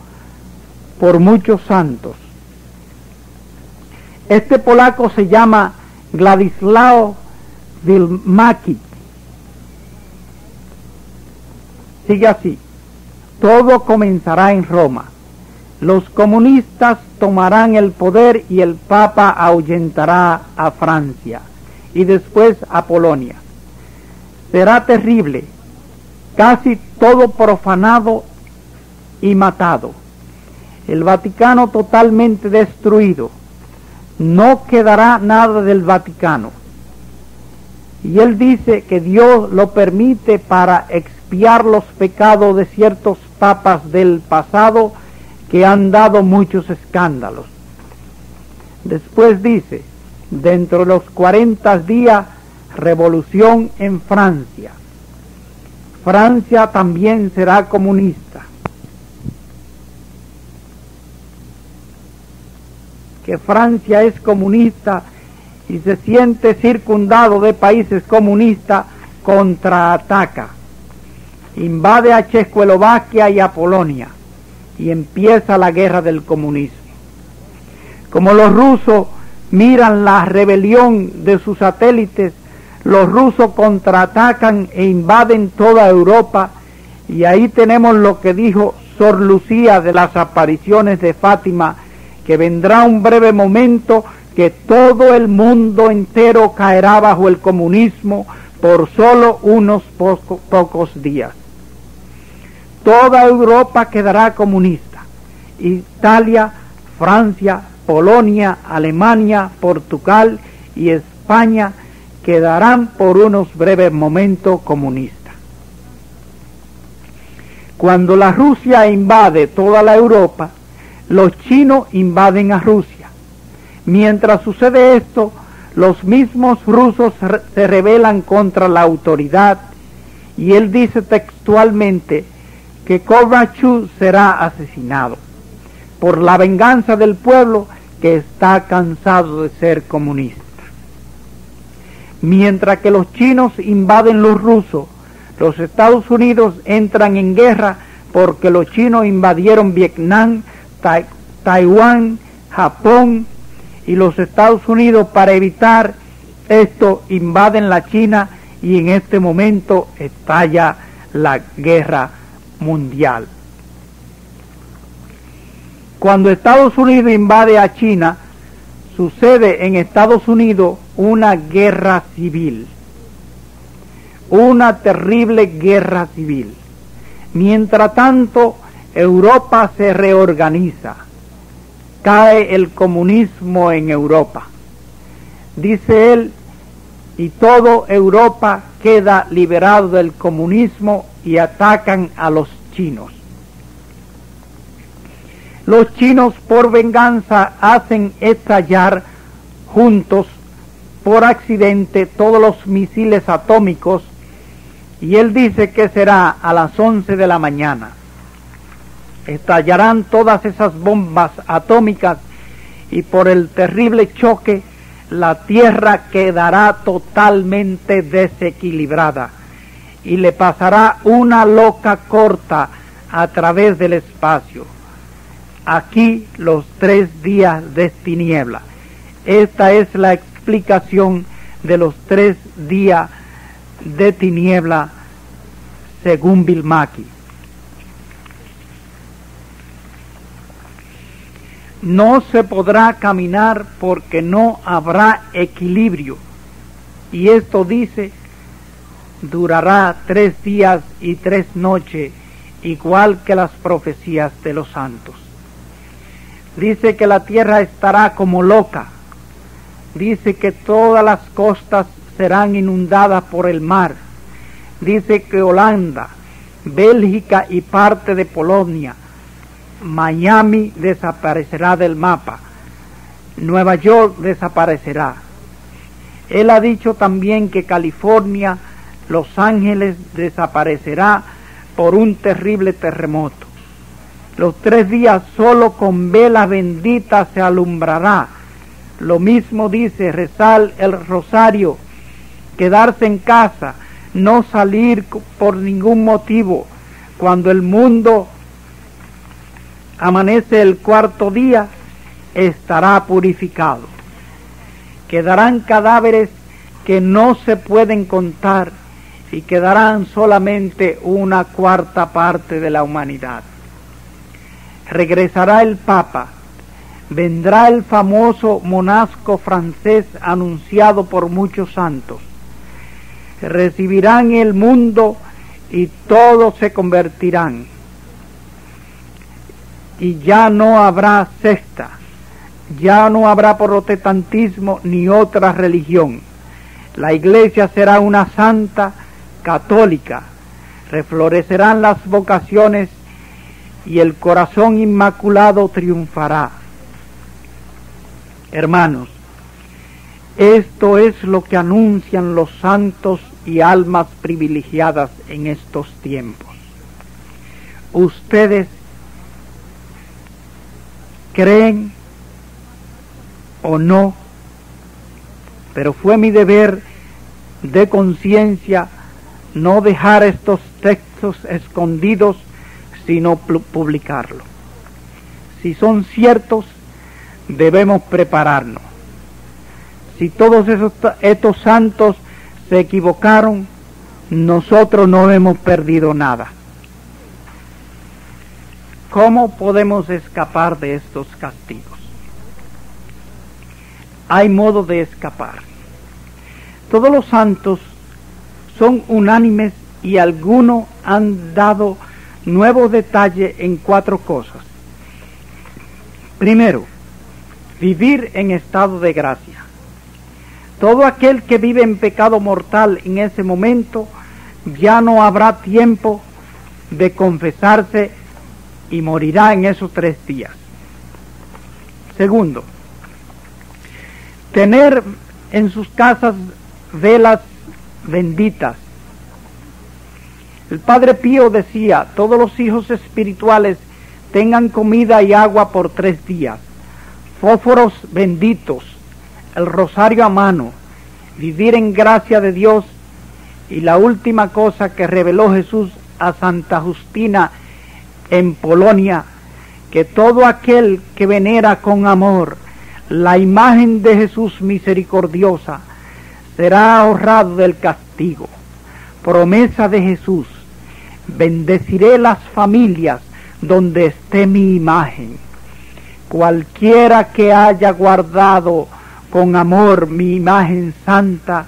por muchos santos. Este polaco se llama Gladislao Wilmaki. Sigue así. Todo comenzará en Roma. Los comunistas tomarán el poder y el Papa ahuyentará a Francia y después a Polonia. Será terrible casi todo profanado y matado. El Vaticano totalmente destruido. No quedará nada del Vaticano. Y él dice que Dios lo permite para expiar los pecados de ciertos papas del pasado que han dado muchos escándalos. Después dice, dentro de los 40 días, revolución en Francia Francia también será comunista. Que Francia es comunista y se siente circundado de países comunistas, contraataca. Invade a Checoslovaquia y a Polonia y empieza la guerra del comunismo. Como los rusos miran la rebelión de sus satélites los rusos contraatacan e invaden toda Europa y ahí tenemos lo que dijo Sor Lucía de las apariciones de Fátima, que vendrá un breve momento que todo el mundo entero caerá bajo el comunismo por solo unos pocos días. Toda Europa quedará comunista. Italia, Francia, Polonia, Alemania, Portugal y España quedarán por unos breves momentos comunistas. Cuando la Rusia invade toda la Europa, los chinos invaden a Rusia. Mientras sucede esto, los mismos rusos se rebelan contra la autoridad y él dice textualmente que Kovachu será asesinado por la venganza del pueblo que está cansado de ser comunista mientras que los chinos invaden los rusos, los Estados Unidos entran en guerra porque los chinos invadieron Vietnam, Taiwán, Japón y los Estados Unidos para evitar esto invaden la China y en este momento estalla la guerra mundial. Cuando Estados Unidos invade a China, sucede en Estados Unidos una guerra civil, una terrible guerra civil. Mientras tanto, Europa se reorganiza, cae el comunismo en Europa. Dice él, y todo Europa queda liberado del comunismo y atacan a los chinos. Los chinos por venganza hacen estallar juntos por accidente todos los misiles atómicos y él dice que será a las 11 de la mañana. Estallarán todas esas bombas atómicas y por el terrible choque la Tierra quedará totalmente desequilibrada y le pasará una loca corta a través del espacio. Aquí los tres días de tiniebla. Esta es la explicación de los tres días de tiniebla según Bilmaki. No se podrá caminar porque no habrá equilibrio. Y esto dice, durará tres días y tres noches, igual que las profecías de los santos. Dice que la tierra estará como loca. Dice que todas las costas serán inundadas por el mar. Dice que Holanda, Bélgica y parte de Polonia, Miami desaparecerá del mapa, Nueva York desaparecerá. Él ha dicho también que California, Los Ángeles desaparecerá por un terrible terremoto. Los tres días solo con vela bendita se alumbrará. Lo mismo dice rezar el rosario, quedarse en casa, no salir por ningún motivo. Cuando el mundo amanece el cuarto día, estará purificado. Quedarán cadáveres que no se pueden contar y quedarán solamente una cuarta parte de la humanidad regresará el Papa, vendrá el famoso monasco francés anunciado por muchos santos, recibirán el mundo y todos se convertirán. Y ya no habrá secta, ya no habrá protestantismo ni otra religión. La iglesia será una santa católica, reflorecerán las vocaciones y el corazón inmaculado triunfará. Hermanos, esto es lo que anuncian los santos y almas privilegiadas en estos tiempos. Ustedes creen o no, pero fue mi deber de conciencia no dejar estos textos escondidos sino publicarlo. Si son ciertos, debemos prepararnos. Si todos esos, estos santos se equivocaron, nosotros no hemos perdido nada. ¿Cómo podemos escapar de estos castigos? Hay modo de escapar. Todos los santos son unánimes y algunos han dado nuevo detalle en cuatro cosas. Primero, vivir en estado de gracia. Todo aquel que vive en pecado mortal en ese momento ya no habrá tiempo de confesarse y morirá en esos tres días. Segundo, tener en sus casas velas benditas el Padre Pío decía, todos los hijos espirituales tengan comida y agua por tres días, fósforos benditos, el rosario a mano, vivir en gracia de Dios y la última cosa que reveló Jesús a Santa Justina en Polonia, que todo aquel que venera con amor la imagen de Jesús misericordiosa será ahorrado del castigo. Promesa de Jesús bendeciré las familias donde esté mi imagen. Cualquiera que haya guardado con amor mi imagen santa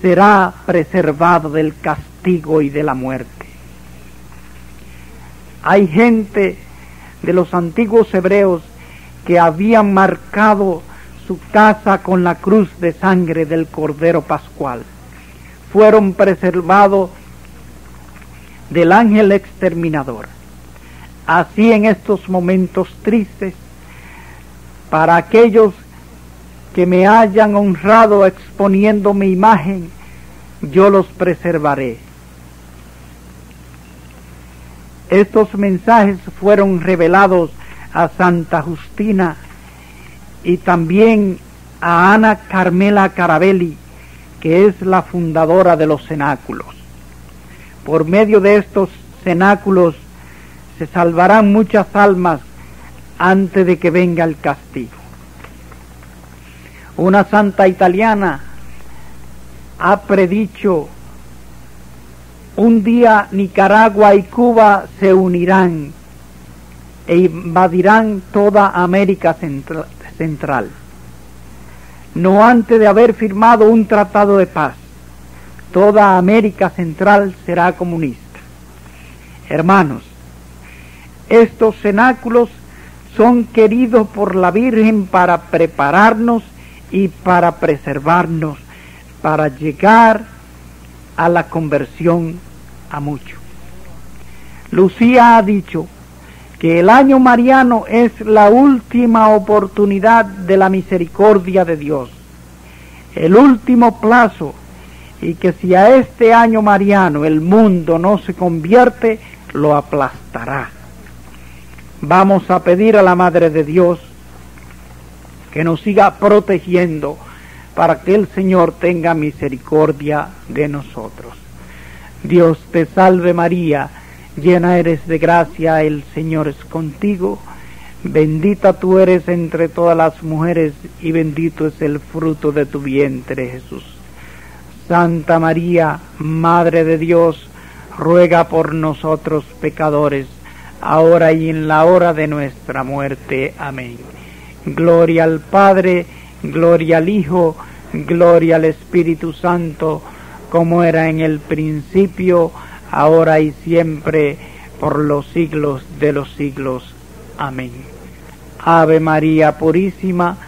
será preservado del castigo y de la muerte. Hay gente de los antiguos hebreos que habían marcado su casa con la cruz de sangre del Cordero Pascual. Fueron preservados del ángel exterminador. Así en estos momentos tristes, para aquellos que me hayan honrado exponiendo mi imagen, yo los preservaré. Estos mensajes fueron revelados a Santa Justina y también a Ana Carmela Carabelli, que es la fundadora de los cenáculos. Por medio de estos cenáculos se salvarán muchas almas antes de que venga el castigo. Una santa italiana ha predicho un día Nicaragua y Cuba se unirán e invadirán toda América Central, no antes de haber firmado un tratado de paz. Toda América Central será comunista. Hermanos, estos cenáculos son queridos por la Virgen para prepararnos y para preservarnos, para llegar a la conversión a muchos. Lucía ha dicho que el año mariano es la última oportunidad de la misericordia de Dios, el último plazo, y que si a este año mariano el mundo no se convierte, lo aplastará. Vamos a pedir a la Madre de Dios que nos siga protegiendo para que el Señor tenga misericordia de nosotros. Dios te salve María, llena eres de gracia, el Señor es contigo, bendita tú eres entre todas las mujeres y bendito es el fruto de tu vientre Jesús. Santa María, Madre de Dios, ruega por nosotros pecadores, ahora y en la hora de nuestra muerte. Amén. Gloria al Padre, gloria al Hijo, gloria al Espíritu Santo, como era en el principio, ahora y siempre, por los siglos de los siglos. Amén. Ave María Purísima,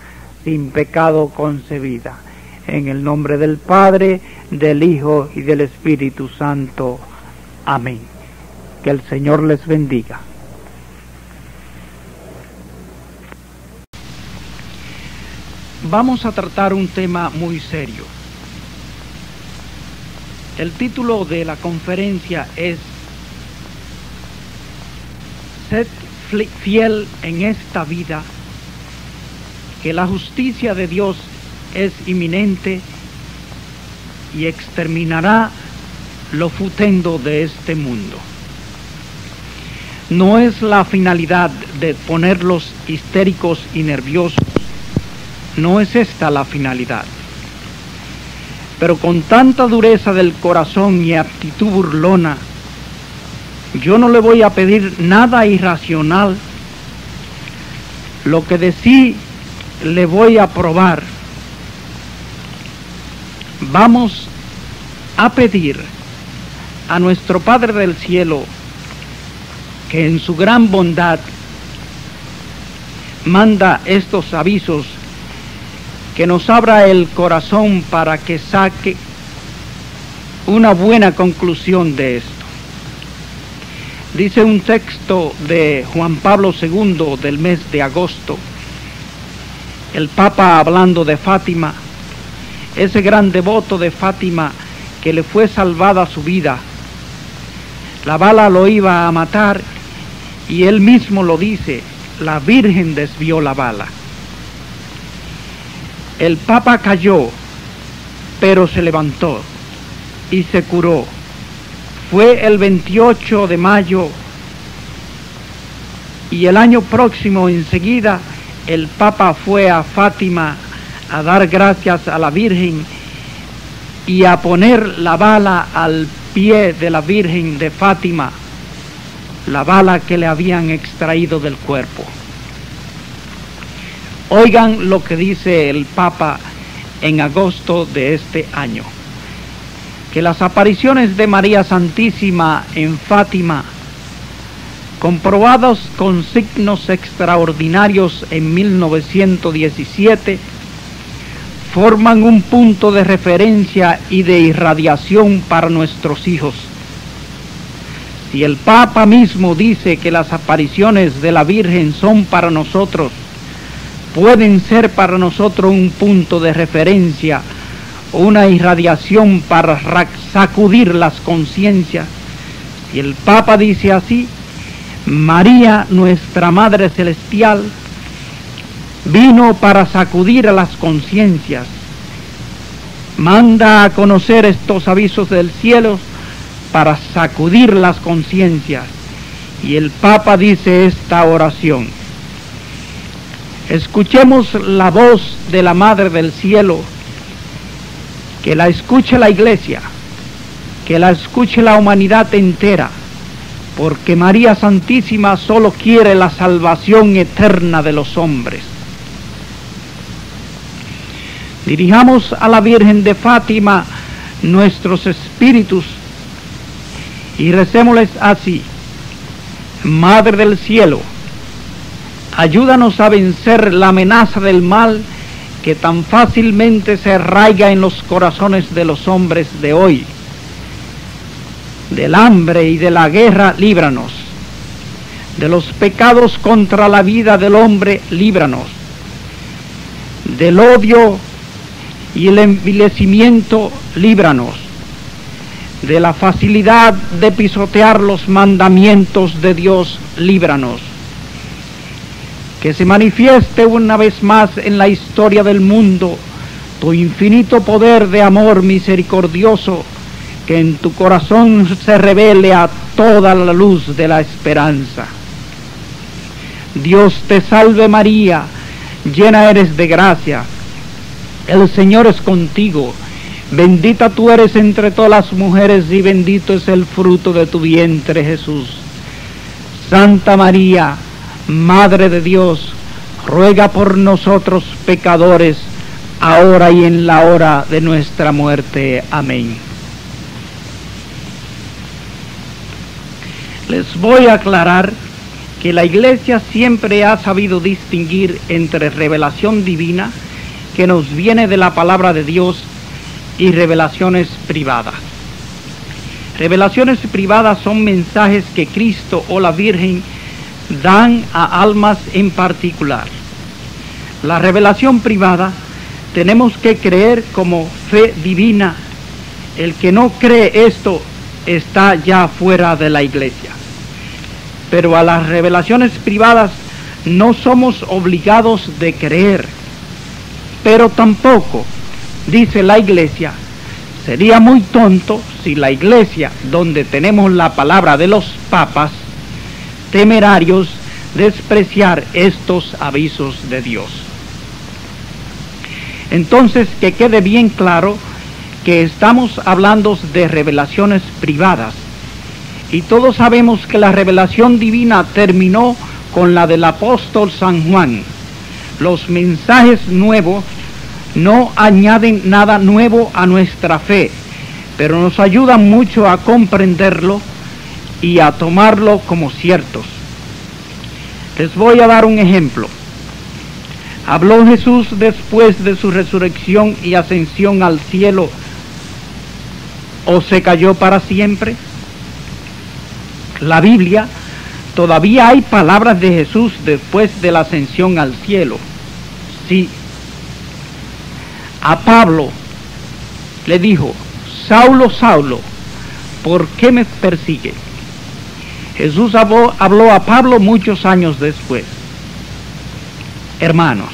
sin pecado concebida. En el nombre del Padre, del Hijo y del Espíritu Santo. Amén. Que el Señor les bendiga. Vamos a tratar un tema muy serio. El título de la conferencia es Sed fiel en esta vida, que la justicia de Dios es inminente y exterminará lo futendo de este mundo. No es la finalidad de ponerlos histéricos y nerviosos, no es esta la finalidad. Pero con tanta dureza del corazón y actitud burlona, yo no le voy a pedir nada irracional. Lo que de sí le voy a probar. Vamos a pedir a nuestro Padre del Cielo que en su gran bondad manda estos avisos que nos abra el corazón para que saque una buena conclusión de esto. Dice un texto de Juan Pablo II del mes de agosto, el Papa hablando de Fátima, ese gran devoto de Fátima que le fue salvada su vida. La bala lo iba a matar y él mismo lo dice, la Virgen desvió la bala. El Papa cayó, pero se levantó y se curó. Fue el 28 de mayo y el año próximo enseguida el Papa fue a Fátima a dar gracias a la Virgen y a poner la bala al pie de la Virgen de Fátima, la bala que le habían extraído del cuerpo. Oigan lo que dice el Papa en agosto de este año, que las apariciones de María Santísima en Fátima, comprobados con signos extraordinarios en 1917, forman un punto de referencia y de irradiación para nuestros hijos. Si el Papa mismo dice que las apariciones de la Virgen son para nosotros, pueden ser para nosotros un punto de referencia, una irradiación para sacudir las conciencias. Si el Papa dice así, María, nuestra Madre Celestial, vino para sacudir a las conciencias. Manda a conocer estos avisos del cielo para sacudir las conciencias. Y el Papa dice esta oración. Escuchemos la voz de la Madre del Cielo, que la escuche la Iglesia, que la escuche la humanidad entera, porque María Santísima solo quiere la salvación eterna de los hombres. Dirijamos a la Virgen de Fátima nuestros espíritus y recémosles así. Madre del cielo, ayúdanos a vencer la amenaza del mal que tan fácilmente se arraiga en los corazones de los hombres de hoy. Del hambre y de la guerra, líbranos. De los pecados contra la vida del hombre, líbranos. Del odio y el envilecimiento, líbranos. De la facilidad de pisotear los mandamientos de Dios, líbranos. Que se manifieste una vez más en la historia del mundo tu infinito poder de amor misericordioso, que en tu corazón se revele a toda la luz de la esperanza. Dios te salve María, llena eres de gracia el Señor es contigo. Bendita tú eres entre todas las mujeres y bendito es el fruto de tu vientre Jesús. Santa María, Madre de Dios, ruega por nosotros pecadores, ahora y en la hora de nuestra muerte. Amén. Les voy a aclarar que la Iglesia siempre ha sabido distinguir entre revelación divina, que nos viene de la palabra de Dios y revelaciones privadas. Revelaciones privadas son mensajes que Cristo o la Virgen dan a almas en particular. La revelación privada tenemos que creer como fe divina. El que no cree esto está ya fuera de la iglesia. Pero a las revelaciones privadas no somos obligados de creer pero tampoco, dice la iglesia, sería muy tonto si la iglesia, donde tenemos la palabra de los papas, temerarios, despreciar estos avisos de Dios. Entonces, que quede bien claro que estamos hablando de revelaciones privadas. Y todos sabemos que la revelación divina terminó con la del apóstol San Juan. Los mensajes nuevos no añaden nada nuevo a nuestra fe, pero nos ayudan mucho a comprenderlo y a tomarlo como ciertos. Les voy a dar un ejemplo. ¿Habló Jesús después de su resurrección y ascensión al cielo o se cayó para siempre? La Biblia, todavía hay palabras de Jesús después de la ascensión al cielo. Sí, a Pablo le dijo, Saulo, Saulo, ¿por qué me persigue? Jesús habló, a Pablo muchos años después. Hermanos,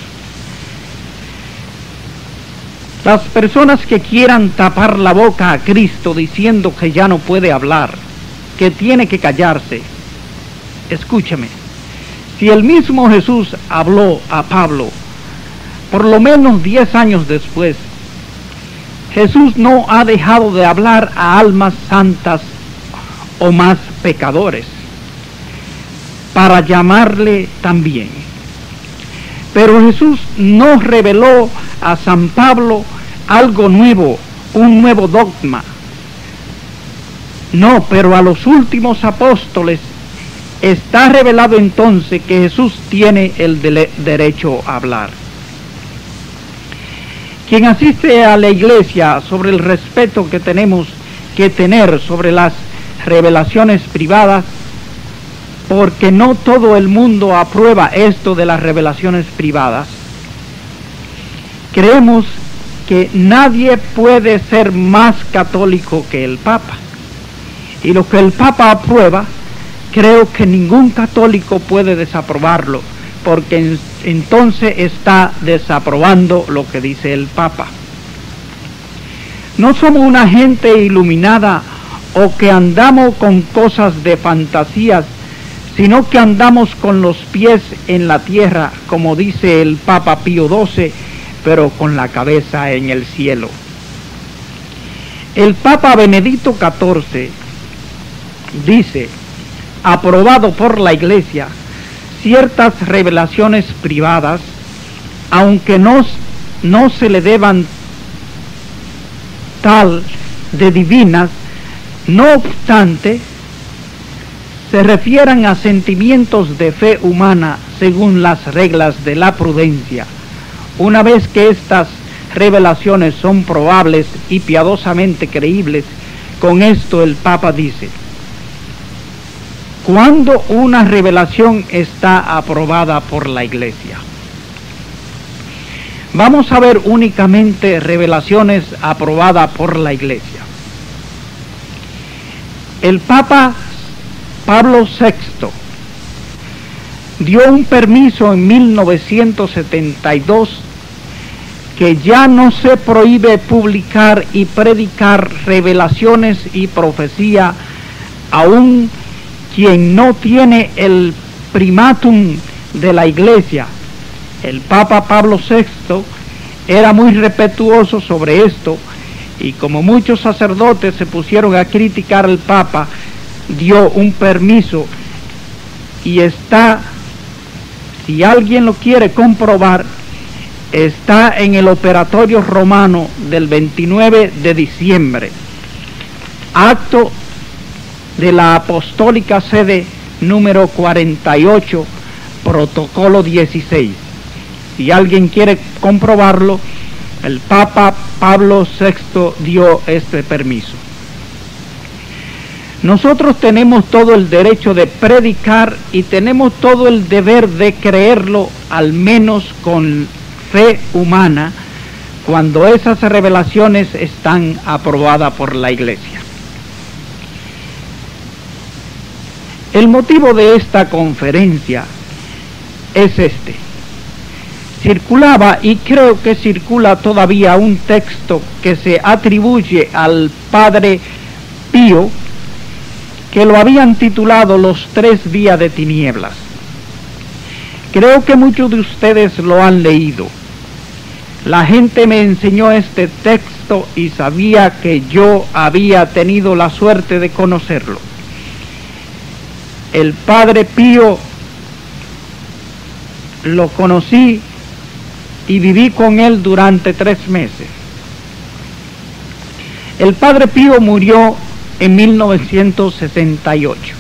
las personas que quieran tapar la boca a Cristo diciendo que ya no puede hablar, que tiene que callarse, escúchame, si el mismo Jesús habló a Pablo por lo menos diez años después, Jesús no ha dejado de hablar a almas santas o más pecadores para llamarle también. Pero Jesús no reveló a San Pablo algo nuevo, un nuevo dogma. No, pero a los últimos apóstoles está revelado entonces que Jesús tiene el derecho a hablar. Quien asiste a la iglesia sobre el respeto que tenemos que tener sobre las revelaciones privadas, porque no todo el mundo aprueba esto de las revelaciones privadas, creemos que nadie puede ser más católico que el Papa. Y lo que el Papa aprueba, creo que ningún católico puede desaprobarlo, porque entonces está desaprobando lo que dice el Papa. No somos una gente iluminada o que andamos con cosas de fantasías, sino que andamos con los pies en la tierra, como dice el Papa Pío XII, pero con la cabeza en el cielo. El Papa Benedicto XIV dice, aprobado por la Iglesia, ciertas revelaciones privadas, aunque no, no se le deban tal de divinas, no obstante, se refieran a sentimientos de fe humana según las reglas de la prudencia. Una vez que estas revelaciones son probables y piadosamente creíbles, con esto el Papa dice, cuando una revelación está aprobada por la Iglesia. Vamos a ver únicamente revelaciones aprobadas por la Iglesia. El Papa Pablo VI dio un permiso en 1972 que ya no se prohíbe publicar y predicar revelaciones y profecía aún quien no tiene el primatum de la iglesia. El Papa Pablo VI era muy respetuoso sobre esto y como muchos sacerdotes se pusieron a criticar al Papa, dio un permiso y está, si alguien lo quiere comprobar, está en el operatorio romano del 29 de diciembre, acto de la apostólica sede número 48, protocolo 16 si alguien quiere comprobarlo, el Papa Pablo VI dio este permiso. Nosotros tenemos todo el derecho de predicar y tenemos todo el deber de creerlo, al menos con fe humana, cuando esas revelaciones están aprobadas por la Iglesia. El motivo de esta conferencia es este circulaba y creo que circula todavía un texto que se atribuye al padre Pío que lo habían titulado Los tres días de tinieblas. Creo que muchos de ustedes lo han leído. La gente me enseñó este texto y sabía que yo había tenido la suerte de conocerlo. El Padre Pío lo conocí y viví con él durante tres meses. El padre Pío murió en 1968.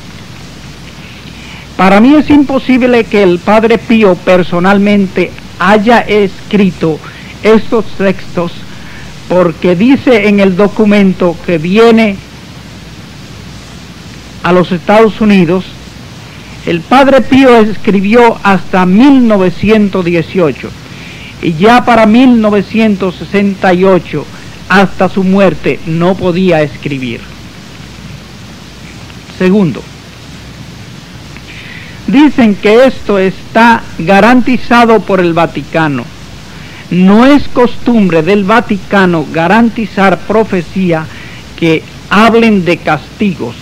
Para mí es imposible que el padre Pío personalmente haya escrito estos textos porque dice en el documento que viene a los Estados Unidos, el padre Pío escribió hasta 1918 y ya para 1968, hasta su muerte, no podía escribir. Segundo, dicen que esto está garantizado por el Vaticano. No es costumbre del Vaticano garantizar profecía que hablen de castigos.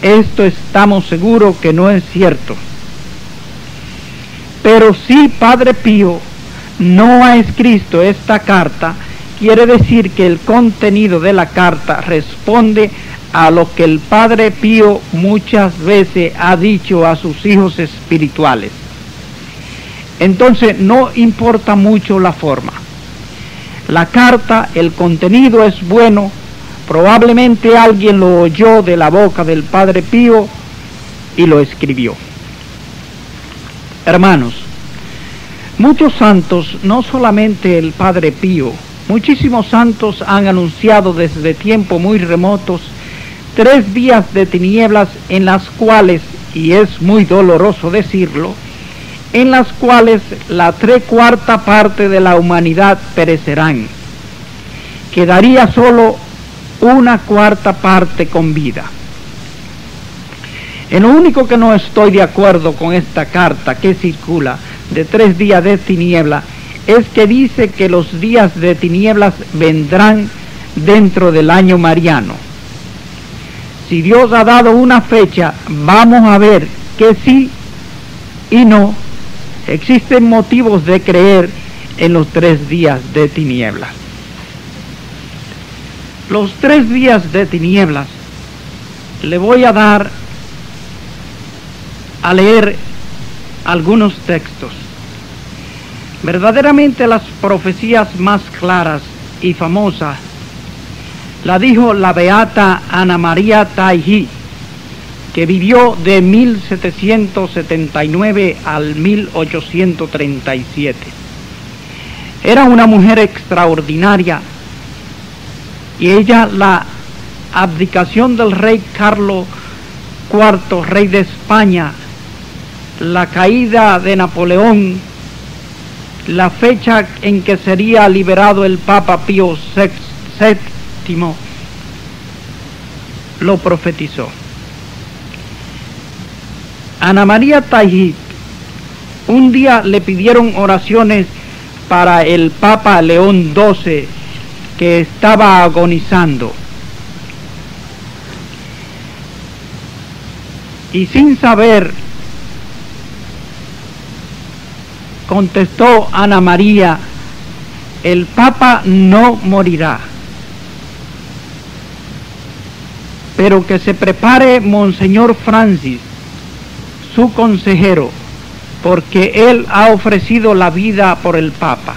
Esto estamos seguros que no es cierto. Pero sí, Padre Pío no ha escrito esta carta, quiere decir que el contenido de la carta responde a lo que el Padre Pío muchas veces ha dicho a sus hijos espirituales. Entonces no importa mucho la forma. La carta, el contenido es bueno, probablemente alguien lo oyó de la boca del Padre Pío y lo escribió. Hermanos, Muchos santos, no solamente el Padre Pío, muchísimos santos han anunciado desde tiempos muy remotos tres días de tinieblas en las cuales, y es muy doloroso decirlo, en las cuales la tres cuarta parte de la humanidad perecerán. Quedaría solo una cuarta parte con vida. En lo único que no estoy de acuerdo con esta carta que circula de tres días de tiniebla es que dice que los días de tinieblas vendrán dentro del año mariano. Si Dios ha dado una fecha, vamos a ver que sí y no. Existen motivos de creer en los tres días de tinieblas. Los tres días de tinieblas le voy a dar a leer algunos textos. Verdaderamente las profecías más claras y famosas la dijo la beata Ana María Taiji, que vivió de 1779 al 1837. Era una mujer extraordinaria y ella la abdicación del rey Carlos IV, rey de España, la caída de Napoleón, la fecha en que sería liberado el Papa Pío Lo profetizó. Ana María Tajit, un día le pidieron oraciones para el Papa León XII que estaba agonizando. Y sin saber contestó Ana María, el Papa no morirá, pero que se prepare Monseñor Francis, su consejero, porque él ha ofrecido la vida por el Papa.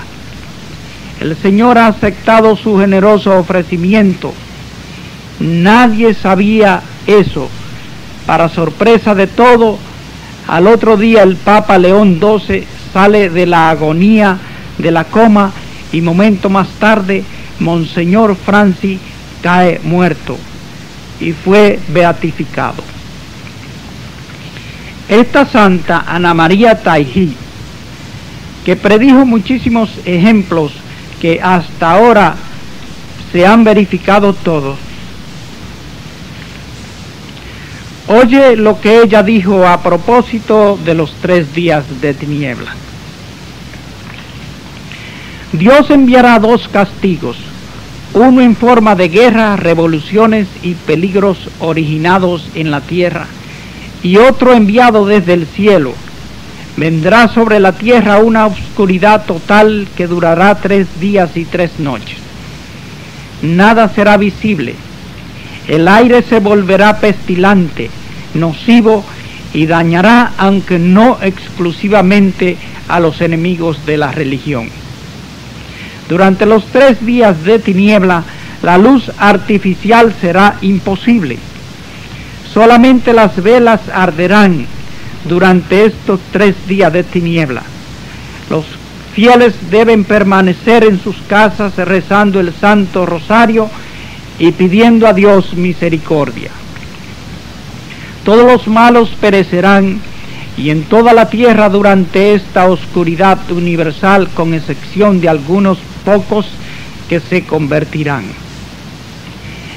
El Señor ha aceptado su generoso ofrecimiento. Nadie sabía eso. Para sorpresa de todo, al otro día el Papa León XII sale de la agonía, de la coma, y momento más tarde, Monseñor Francis cae muerto y fue beatificado. Esta santa Ana María Taiji, que predijo muchísimos ejemplos que hasta ahora se han verificado todos, Oye lo que ella dijo a propósito de los tres días de tiniebla. Dios enviará dos castigos, uno en forma de guerra, revoluciones y peligros originados en la tierra, y otro enviado desde el cielo. Vendrá sobre la tierra una oscuridad total que durará tres días y tres noches. Nada será visible. El aire se volverá pestilante nocivo y dañará, aunque no exclusivamente, a los enemigos de la religión. Durante los tres días de tiniebla, la luz artificial será imposible. Solamente las velas arderán durante estos tres días de tiniebla. Los fieles deben permanecer en sus casas rezando el Santo Rosario y pidiendo a Dios misericordia. Todos los malos perecerán y en toda la tierra durante esta oscuridad universal, con excepción de algunos pocos que se convertirán.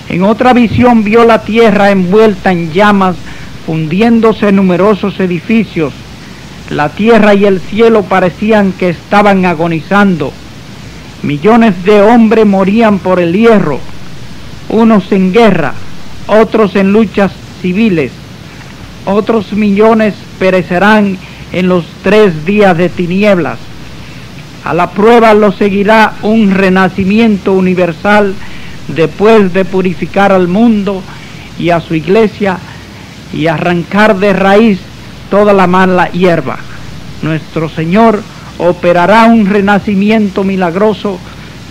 En otra visión vio la tierra envuelta en llamas, fundiéndose numerosos edificios. La tierra y el cielo parecían que estaban agonizando. Millones de hombres morían por el hierro, unos en guerra, otros en luchas civiles otros millones perecerán en los tres días de tinieblas. A la prueba lo seguirá un renacimiento universal después de purificar al mundo y a su iglesia y arrancar de raíz toda la mala hierba. Nuestro Señor operará un renacimiento milagroso,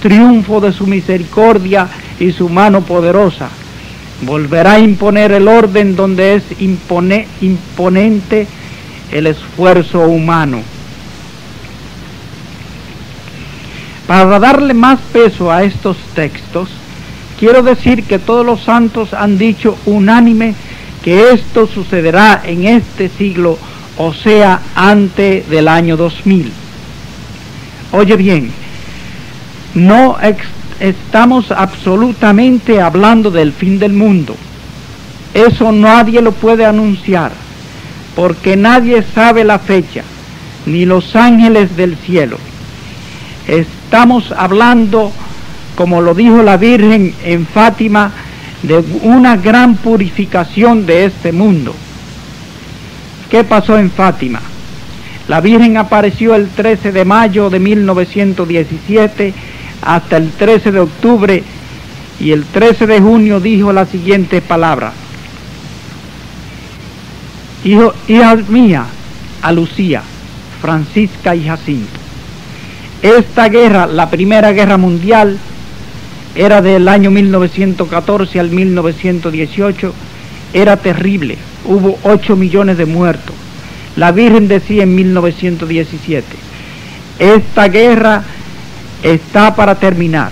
triunfo de su misericordia y su mano poderosa volverá a imponer el orden donde es imponente el esfuerzo humano. Para darle más peso a estos textos, quiero decir que todos los santos han dicho unánime que esto sucederá en este siglo, o sea, antes del año 2000. Oye bien, no estamos absolutamente hablando del fin del mundo. Eso nadie lo puede anunciar, porque nadie sabe la fecha, ni los ángeles del cielo. Estamos hablando, como lo dijo la Virgen en Fátima, de una gran purificación de este mundo. ¿Qué pasó en Fátima? La Virgen apareció el 13 de mayo de 1917 hasta el 13 de octubre y el 13 de junio dijo la siguiente palabra. Hijo, hija mía, a Lucía, Francisca y Jacinto. Esta guerra, la primera guerra mundial, era del año 1914 al 1918, era terrible, hubo 8 millones de muertos. La Virgen decía en 1917, esta guerra está para terminar,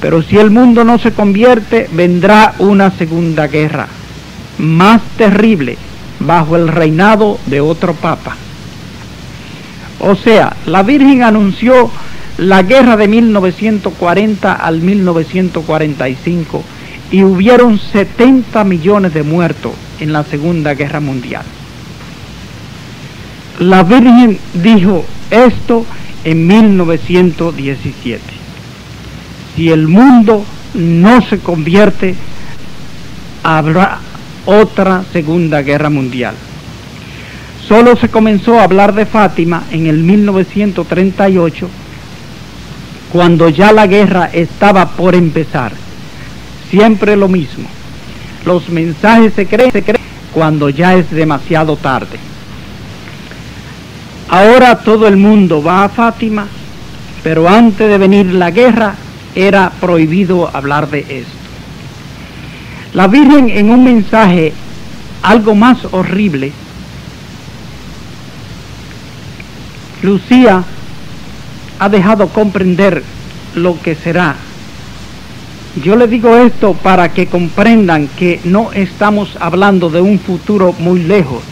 pero si el mundo no se convierte, vendrá una segunda guerra, más terrible, bajo el reinado de otro papa. O sea, la Virgen anunció la guerra de 1940 al 1945 y hubieron 70 millones de muertos en la Segunda Guerra Mundial. La Virgen dijo esto en 1917. Si el mundo no se convierte, habrá otra Segunda Guerra Mundial. Solo se comenzó a hablar de Fátima en el 1938 cuando ya la guerra estaba por empezar. Siempre lo mismo. Los mensajes se creen, cuando ya es demasiado tarde. Ahora todo el mundo va a Fátima, pero antes de venir la guerra era prohibido hablar de esto. La Virgen en un mensaje algo más horrible, Lucía ha dejado comprender lo que será. Yo le digo esto para que comprendan que no estamos hablando de un futuro muy lejos.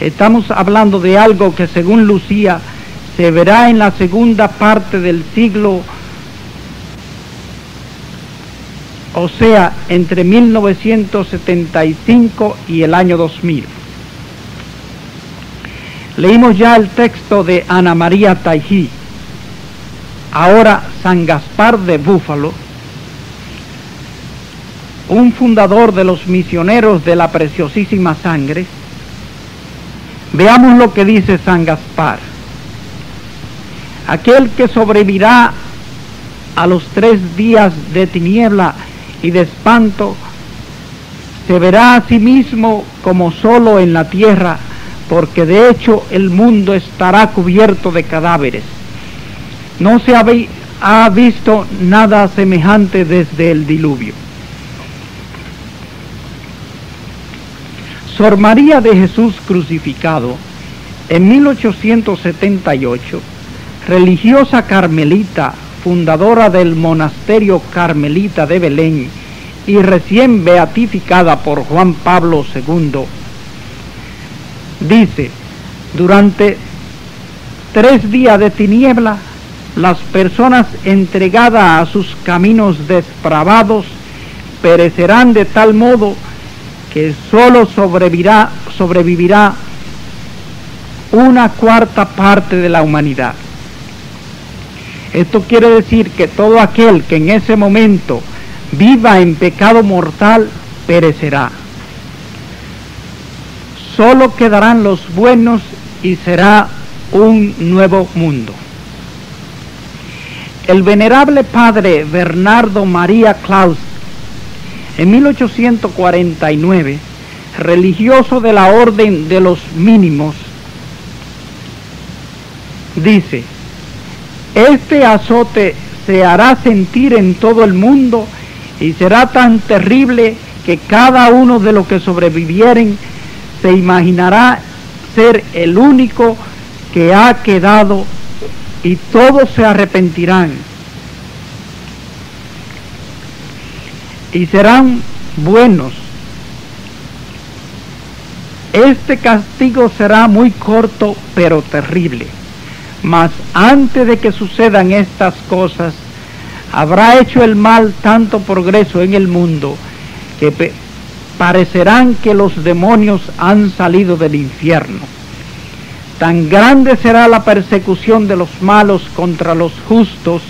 Estamos hablando de algo que según Lucía se verá en la segunda parte del siglo, o sea, entre 1975 y el año 2000. Leímos ya el texto de Ana María Taijí ahora San Gaspar de Búfalo, un fundador de los misioneros de la preciosísima sangre, veamos lo que dice San Gaspar. Aquel que sobrevivirá a los tres días de tiniebla y de espanto, se verá a sí mismo como solo en la tierra, porque de hecho el mundo estará cubierto de cadáveres no se ha visto nada semejante desde el diluvio. Sor María de Jesús crucificado, en 1878, religiosa carmelita, fundadora del monasterio carmelita de Belén y recién beatificada por Juan Pablo II, dice, durante tres días de tiniebla las personas entregadas a sus caminos despravados perecerán de tal modo que sólo sobrevivirá, sobrevivirá una cuarta parte de la humanidad. Esto quiere decir que todo aquel que en ese momento viva en pecado mortal perecerá. Solo quedarán los buenos y será un nuevo mundo. El venerable padre Bernardo María Claus, en 1849, religioso de la Orden de los Mínimos, dice, este azote se hará sentir en todo el mundo y será tan terrible que cada uno de los que sobrevivieren se imaginará ser el único que ha quedado y todos se arrepentirán y serán buenos. Este castigo será muy corto pero terrible. Mas antes de que sucedan estas cosas, habrá hecho el mal tanto progreso en el mundo que parecerán que los demonios han salido del infierno. Tan grande será la persecución de los malos contra los justos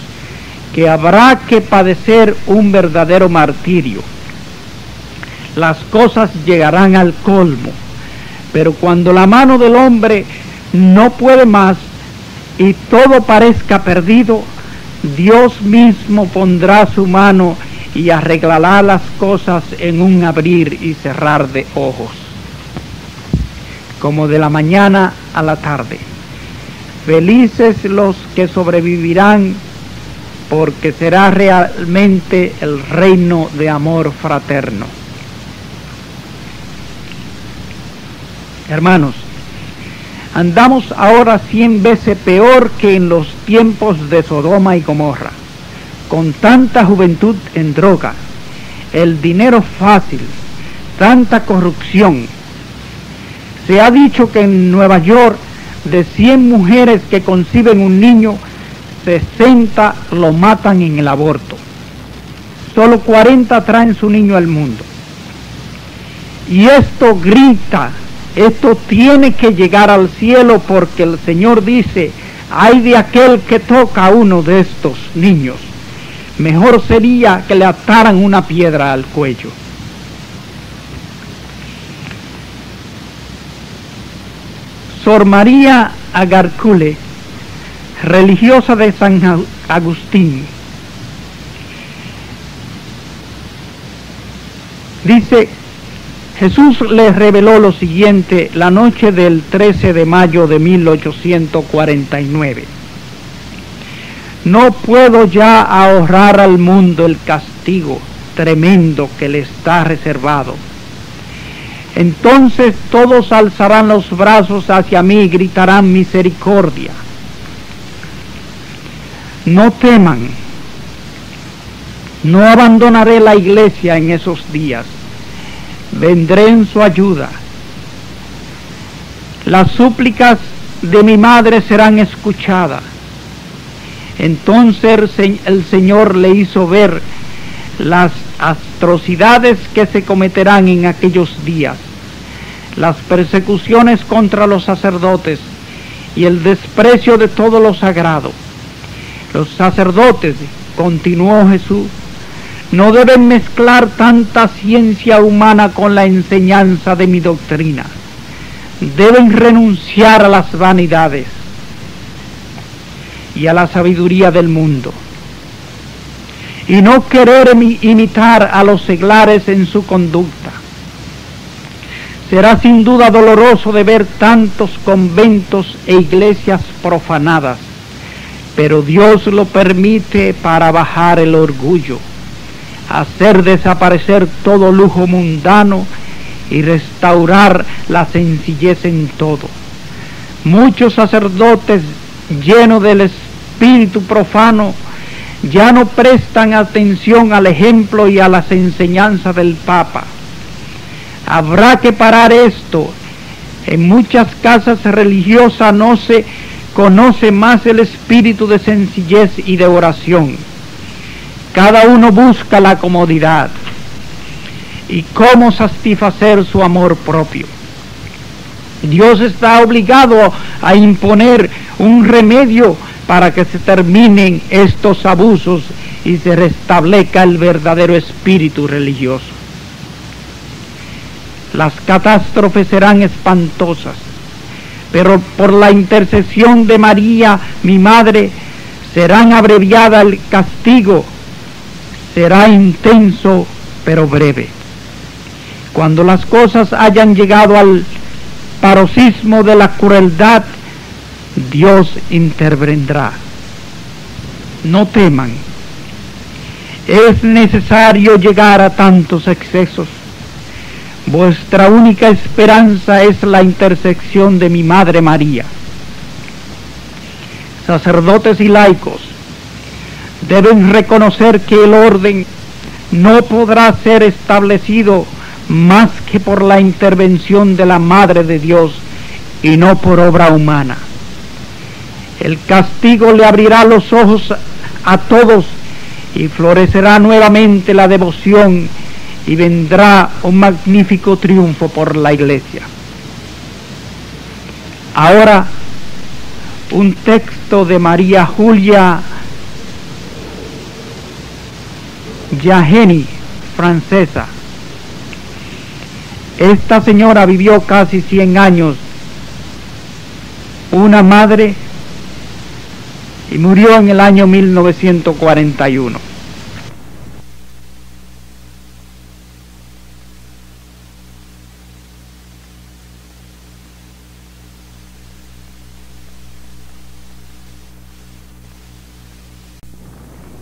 que habrá que padecer un verdadero martirio. Las cosas llegarán al colmo, pero cuando la mano del hombre no puede más y todo parezca perdido, Dios mismo pondrá su mano y arreglará las cosas en un abrir y cerrar de ojos, como de la mañana a la tarde. Felices los que sobrevivirán, porque será realmente el reino de amor fraterno. Hermanos, andamos ahora cien veces peor que en los tiempos de Sodoma y Gomorra con tanta juventud en droga, el dinero fácil, tanta corrupción. Se ha dicho que en Nueva York de 100 mujeres que conciben un niño, 60 lo matan en el aborto. Solo 40 traen su niño al mundo. Y esto grita, esto tiene que llegar al cielo porque el Señor dice, hay de aquel que toca a uno de estos niños mejor sería que le ataran una piedra al cuello. Sor María Agarcule, religiosa de San Agustín, dice, Jesús le reveló lo siguiente la noche del 13 de mayo de 1849. No puedo ya ahorrar al mundo el castigo tremendo que le está reservado. Entonces todos alzarán los brazos hacia mí y gritarán misericordia. No teman, no abandonaré la iglesia en esos días, vendré en su ayuda. Las súplicas de mi madre serán escuchadas entonces el Señor le hizo ver las atrocidades que se cometerán en aquellos días, las persecuciones contra los sacerdotes y el desprecio de todo lo sagrado. Los sacerdotes, continuó Jesús, no deben mezclar tanta ciencia humana con la enseñanza de mi doctrina. Deben renunciar a las vanidades y a la sabiduría del mundo. Y no querer imitar a los seglares en su conducta. Será sin duda doloroso de ver tantos conventos e iglesias profanadas, pero Dios lo permite para bajar el orgullo, hacer desaparecer todo lujo mundano y restaurar la sencillez en todo. Muchos sacerdotes llenos del espíritu profano ya no prestan atención al ejemplo y a las enseñanzas del Papa. Habrá que parar esto. En muchas casas religiosas no se conoce más el espíritu de sencillez y de oración. Cada uno busca la comodidad y cómo satisfacer su amor propio. Dios está obligado a imponer un remedio para que se terminen estos abusos y se restablezca el verdadero espíritu religioso. Las catástrofes serán espantosas, pero por la intercesión de María, mi madre, serán abreviada el castigo, será intenso pero breve. Cuando las cosas hayan llegado al paroxismo de la crueldad, Dios intervendrá. No teman. Es necesario llegar a tantos excesos. Vuestra única esperanza es la intersección de mi Madre María. Sacerdotes y laicos deben reconocer que el orden no podrá ser establecido más que por la intervención de la Madre de Dios y no por obra humana. El castigo le abrirá los ojos a todos y florecerá nuevamente la devoción y vendrá un magnífico triunfo por la iglesia. Ahora, un texto de María Julia Yageni, francesa. Esta señora vivió casi 100 años, una madre, y murió en el año 1941.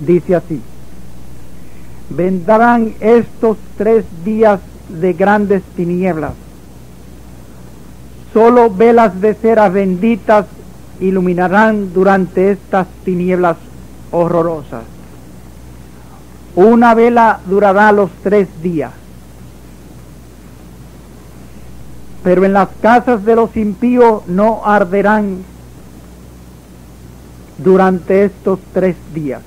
Dice así, vendrán estos tres días de grandes tinieblas. Solo velas de cera benditas iluminarán durante estas tinieblas horrorosas. Una vela durará los tres días. Pero en las casas de los impíos no arderán durante estos tres días.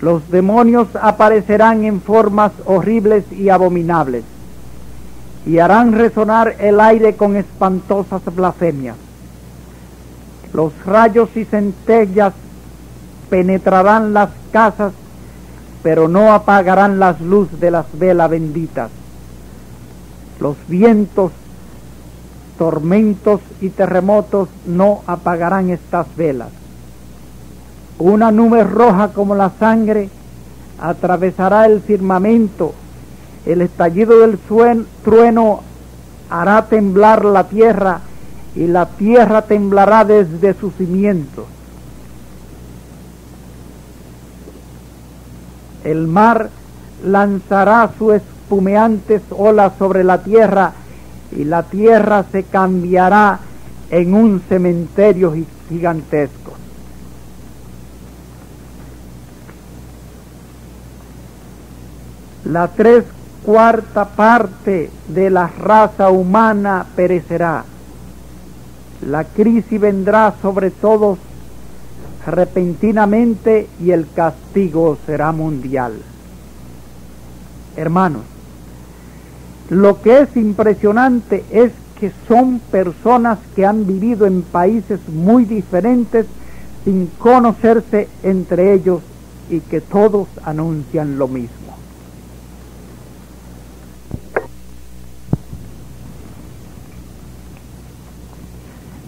Los demonios aparecerán en formas horribles y abominables y harán resonar el aire con espantosas blasfemias. Los rayos y centellas penetrarán las casas, pero no apagarán las luces de las velas benditas. Los vientos, tormentos y terremotos no apagarán estas velas una nube roja como la sangre atravesará el firmamento. El estallido del trueno hará temblar la tierra y la tierra temblará desde sus cimientos. El mar lanzará sus espumeantes olas sobre la tierra y la tierra se cambiará en un cementerio gigantesco. la tres cuarta parte de la raza humana perecerá. La crisis vendrá sobre todos repentinamente y el castigo será mundial. Hermanos, lo que es impresionante es que son personas que han vivido en países muy diferentes sin conocerse entre ellos y que todos anuncian lo mismo.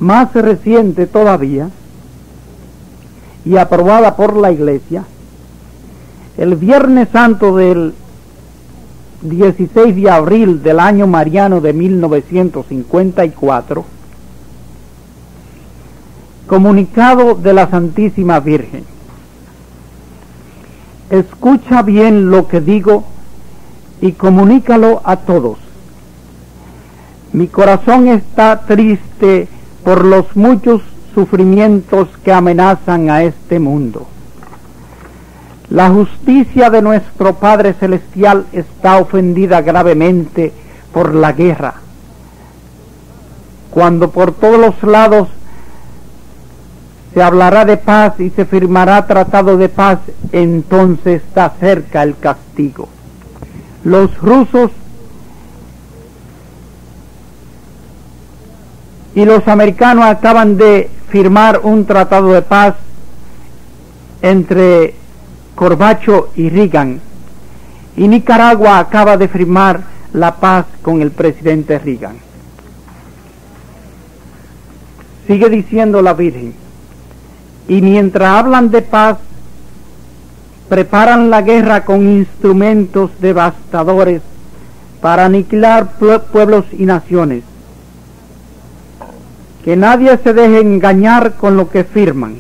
Más reciente todavía y aprobada por la Iglesia, el Viernes Santo del 16 de abril del año mariano de 1954, comunicado de la Santísima Virgen. Escucha bien lo que digo y comunícalo a todos. Mi corazón está triste por los muchos sufrimientos que amenazan a este mundo. La justicia de nuestro Padre Celestial está ofendida gravemente por la guerra. Cuando por todos los lados se hablará de paz y se firmará tratado de paz, entonces está cerca el castigo. Los rusos y los americanos acaban de firmar un tratado de paz entre Corbacho y Reagan. Y Nicaragua acaba de firmar la paz con el presidente Reagan. Sigue diciendo la Virgen, y mientras hablan de paz, preparan la guerra con instrumentos devastadores para aniquilar pueblos y naciones que nadie se deje engañar con lo que firman.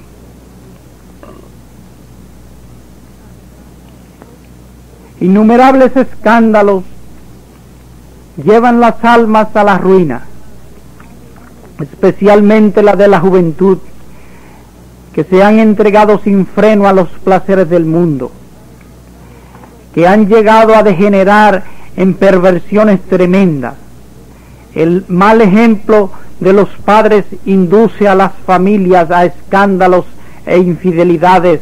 Innumerables escándalos llevan las almas a la ruina, especialmente la de la juventud, que se han entregado sin freno a los placeres del mundo, que han llegado a degenerar en perversiones tremendas. El mal ejemplo de los padres induce a las familias a escándalos e infidelidades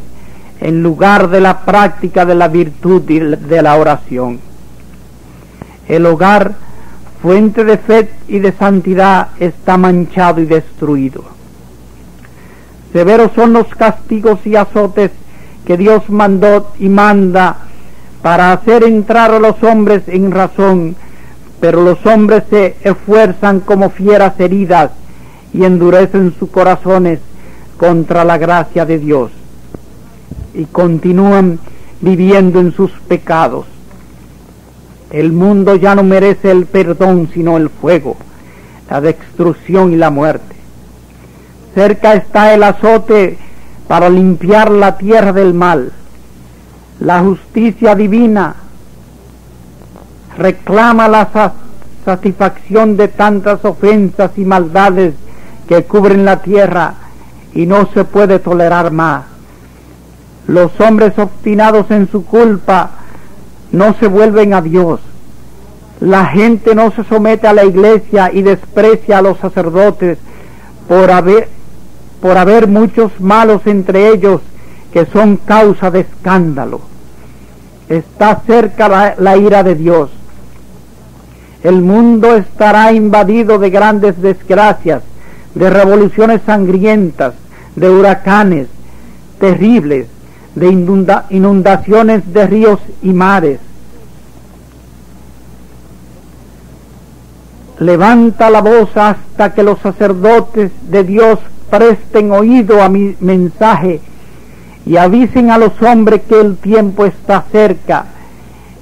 en lugar de la práctica de la virtud y de la oración. El hogar, fuente de fe y de santidad, está manchado y destruido. Severos son los castigos y azotes que Dios mandó y manda para hacer entrar a los hombres en razón, pero los hombres se esfuerzan como fieras heridas y endurecen sus corazones contra la gracia de Dios y continúan viviendo en sus pecados. El mundo ya no merece el perdón sino el fuego, la destrucción y la muerte. Cerca está el azote para limpiar la tierra del mal. La justicia divina reclama la satisfacción de tantas ofensas y maldades que cubren la tierra y no se puede tolerar más. Los hombres obstinados en su culpa no se vuelven a Dios. La gente no se somete a la iglesia y desprecia a los sacerdotes por haber, por haber muchos malos entre ellos que son causa de escándalo. Está cerca la, la ira de Dios. El mundo estará invadido de grandes desgracias, de revoluciones sangrientas, de huracanes terribles, de inundaciones de ríos y mares. Levanta la voz hasta que los sacerdotes de Dios presten oído a mi mensaje y avisen a los hombres que el tiempo está cerca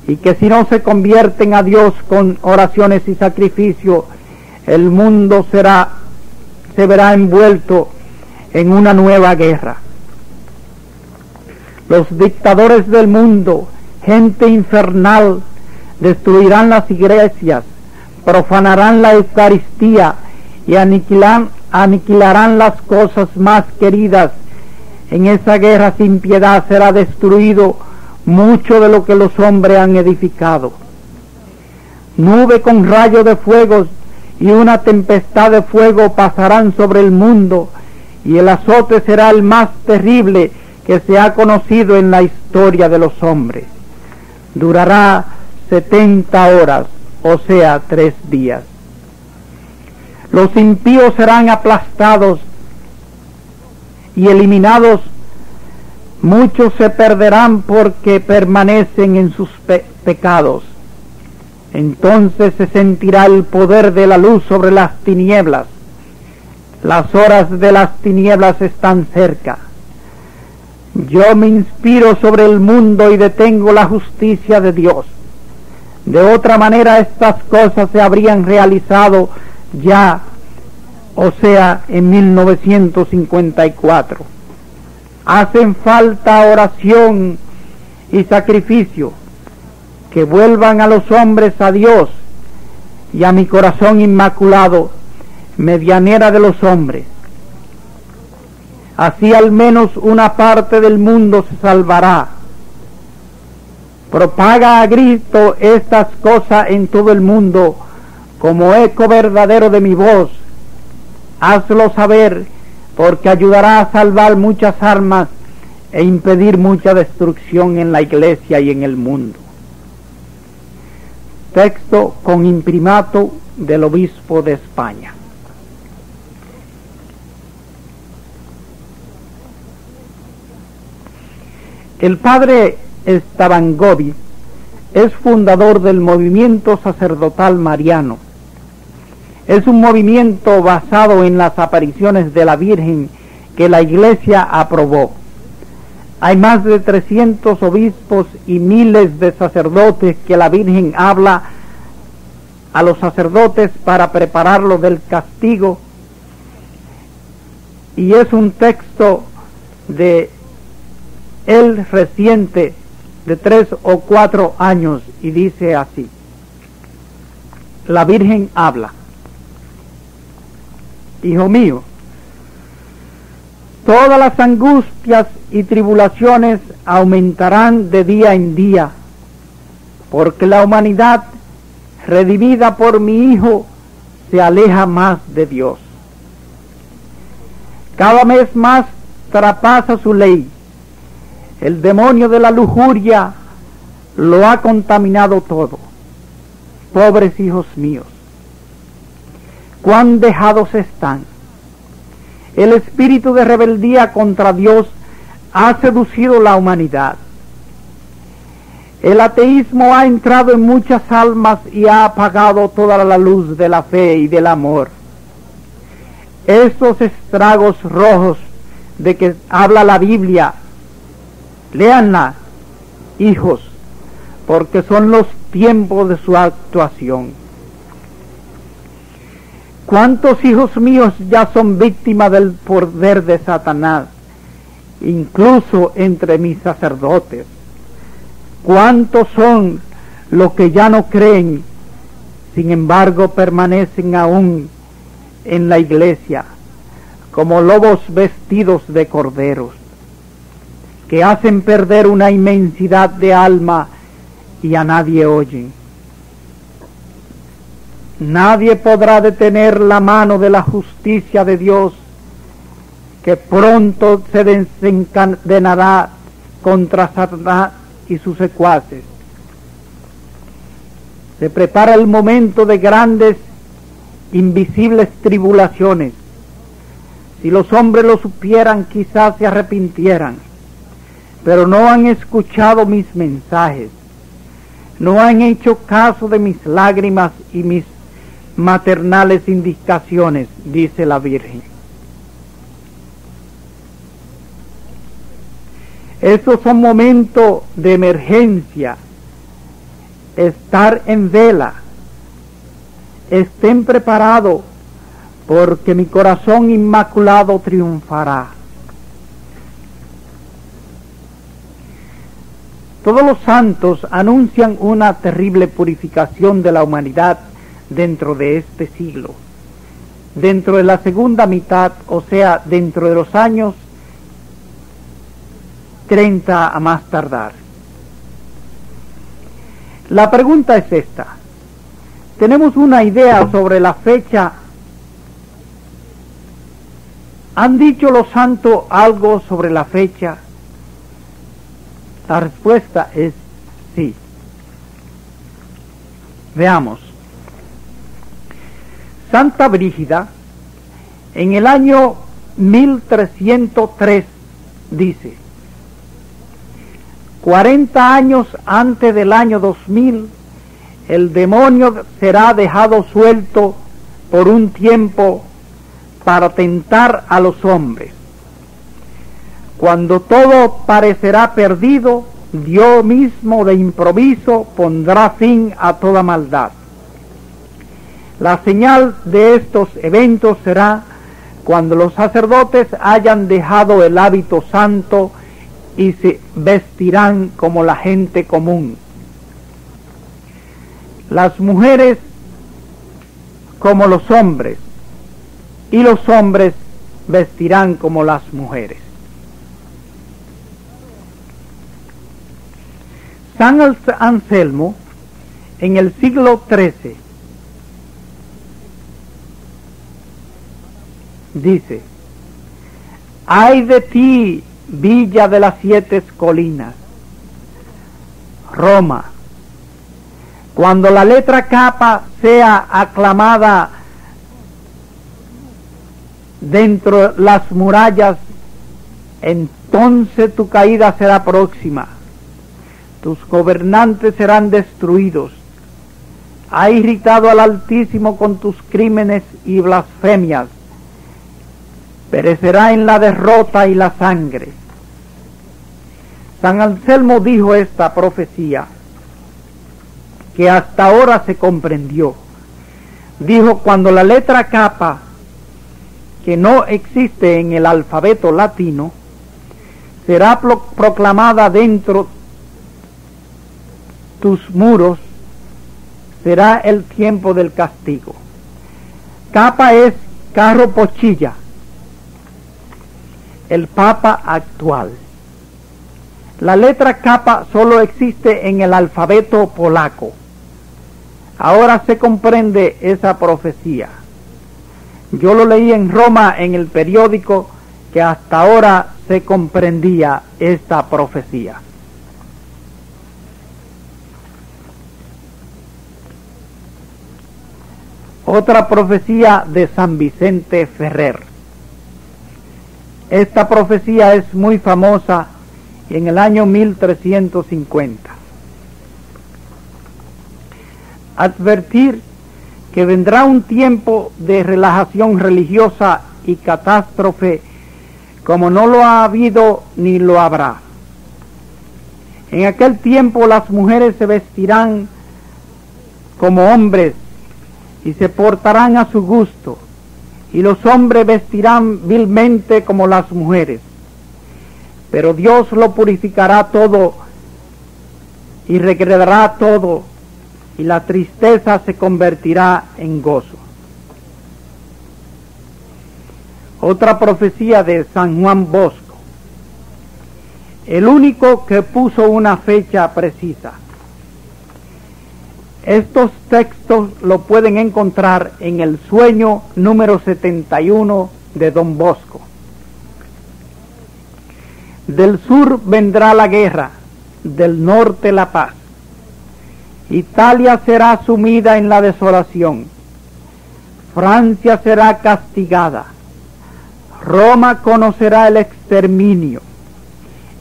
y que si no se convierten a Dios con oraciones y sacrificio, el mundo será, se verá envuelto en una nueva guerra. Los dictadores del mundo, gente infernal, destruirán las iglesias, profanarán la Eucaristía y aniquilarán las cosas más queridas. En esa guerra sin piedad será destruido mucho de lo que los hombres han edificado. Nube con rayo de fuego y una tempestad de fuego pasarán sobre el mundo y el azote será el más terrible que se ha conocido en la historia de los hombres. Durará setenta horas, o sea, tres días. Los impíos serán aplastados y eliminados. Muchos se perderán porque permanecen en sus pecados. Entonces se sentirá el poder de la luz sobre las tinieblas. Las horas de las tinieblas están cerca. Yo me inspiro sobre el mundo y detengo la justicia de Dios. De otra manera estas cosas se habrían realizado ya, o sea, en 1954. Hacen falta oración y sacrificio que vuelvan a los hombres a Dios y a mi corazón inmaculado, medianera de los hombres Así al menos una parte del mundo se salvará. Propaga a grito estas cosas en todo el mundo como eco verdadero de mi voz. Hazlo saber porque ayudará a salvar muchas armas e impedir mucha destrucción en la iglesia y en el mundo. Texto con imprimato del obispo de España. El padre Estabangovi es fundador del movimiento sacerdotal mariano. Es un movimiento basado en las apariciones de la Virgen que la Iglesia aprobó. Hay más de 300 obispos y miles de sacerdotes que la Virgen habla a los sacerdotes para prepararlos del castigo. Y es un texto de el reciente de tres o cuatro años y dice así, la Virgen habla, Hijo mío, todas las angustias y tribulaciones aumentarán de día en día, porque la humanidad, redimida por mi Hijo, se aleja más de Dios. Cada vez más trapasa su ley el demonio de la lujuria lo ha contaminado todo. pobres hijos míos, cuán dejados están. El espíritu de rebeldía contra Dios ha seducido la humanidad. El ateísmo ha entrado en muchas almas y ha apagado toda la luz de la fe y del amor. Estos estragos rojos de que habla la Biblia, léanla, hijos, porque son los tiempos de su actuación. ¿Cuántos hijos míos ya son víctimas del poder de Satanás, incluso entre mis sacerdotes? ¿Cuántos son los que ya no creen, sin embargo permanecen aún en la iglesia como lobos vestidos de corderos, que hacen perder una inmensidad de alma y a nadie oyen? Nadie podrá detener la mano de la justicia de Dios, que pronto se desencadenará contra Satanás y sus secuaces. Se prepara el momento de grandes, invisibles tribulaciones. Si los hombres lo supieran, quizás se arrepintieran, pero no han escuchado mis mensajes, no han hecho caso de mis lágrimas y mis maternales indicaciones, dice la Virgen. Esos son momentos de emergencia. Estar en vela. Estén preparados porque mi corazón inmaculado triunfará. Todos los santos anuncian una terrible purificación de la humanidad dentro de este siglo. Dentro de la segunda mitad, o sea, dentro de los años 30 a más tardar. La pregunta es esta. ¿Tenemos una idea sobre la fecha? ¿Han dicho los santos algo sobre la fecha? La respuesta es sí. Veamos. Santa Brígida, en el año 1303, dice, 40 años antes del año 2000, el demonio será dejado suelto por un tiempo para tentar a los hombres. Cuando todo parecerá perdido, Dios mismo de improviso pondrá fin a toda maldad. La señal de estos eventos será cuando los sacerdotes hayan dejado el hábito santo y se vestirán como la gente común. Las mujeres como los hombres y los hombres vestirán como las mujeres. San Anselmo en el siglo XIII dice, ay de ti, Villa de las Siete Colinas, Roma. Cuando la letra capa sea aclamada dentro de las murallas, entonces tu caída será próxima. Tus gobernantes serán destruidos. Ha irritado al Altísimo con tus crímenes y blasfemias perecerá en la derrota y la sangre. San Anselmo dijo esta profecía que hasta ahora se comprendió. Dijo, cuando la letra capa, que no existe en el alfabeto latino, será proclamada dentro tus muros, será el tiempo del castigo. Capa es carro pochilla el Papa actual. La letra capa solo existe en el alfabeto polaco. Ahora se comprende esa profecía. Yo lo leí en Roma en el periódico que hasta ahora se comprendía esta profecía. Otra profecía de San Vicente Ferrer. Esta profecía es muy famosa en el año 1350. Advertir que vendrá un tiempo de relajación religiosa y catástrofe como no lo ha habido ni lo habrá. En aquel tiempo las mujeres se vestirán como hombres y se portarán a su gusto, y los hombres vestirán vilmente como las mujeres. Pero Dios lo purificará todo y recreará todo, y la tristeza se convertirá en gozo. Otra profecía de San Juan Bosco, el único que puso una fecha precisa estos textos lo pueden encontrar en el sueño número 71 de Don Bosco. Del sur vendrá la guerra, del norte la paz. Italia será sumida en la desolación. Francia será castigada. Roma conocerá el exterminio.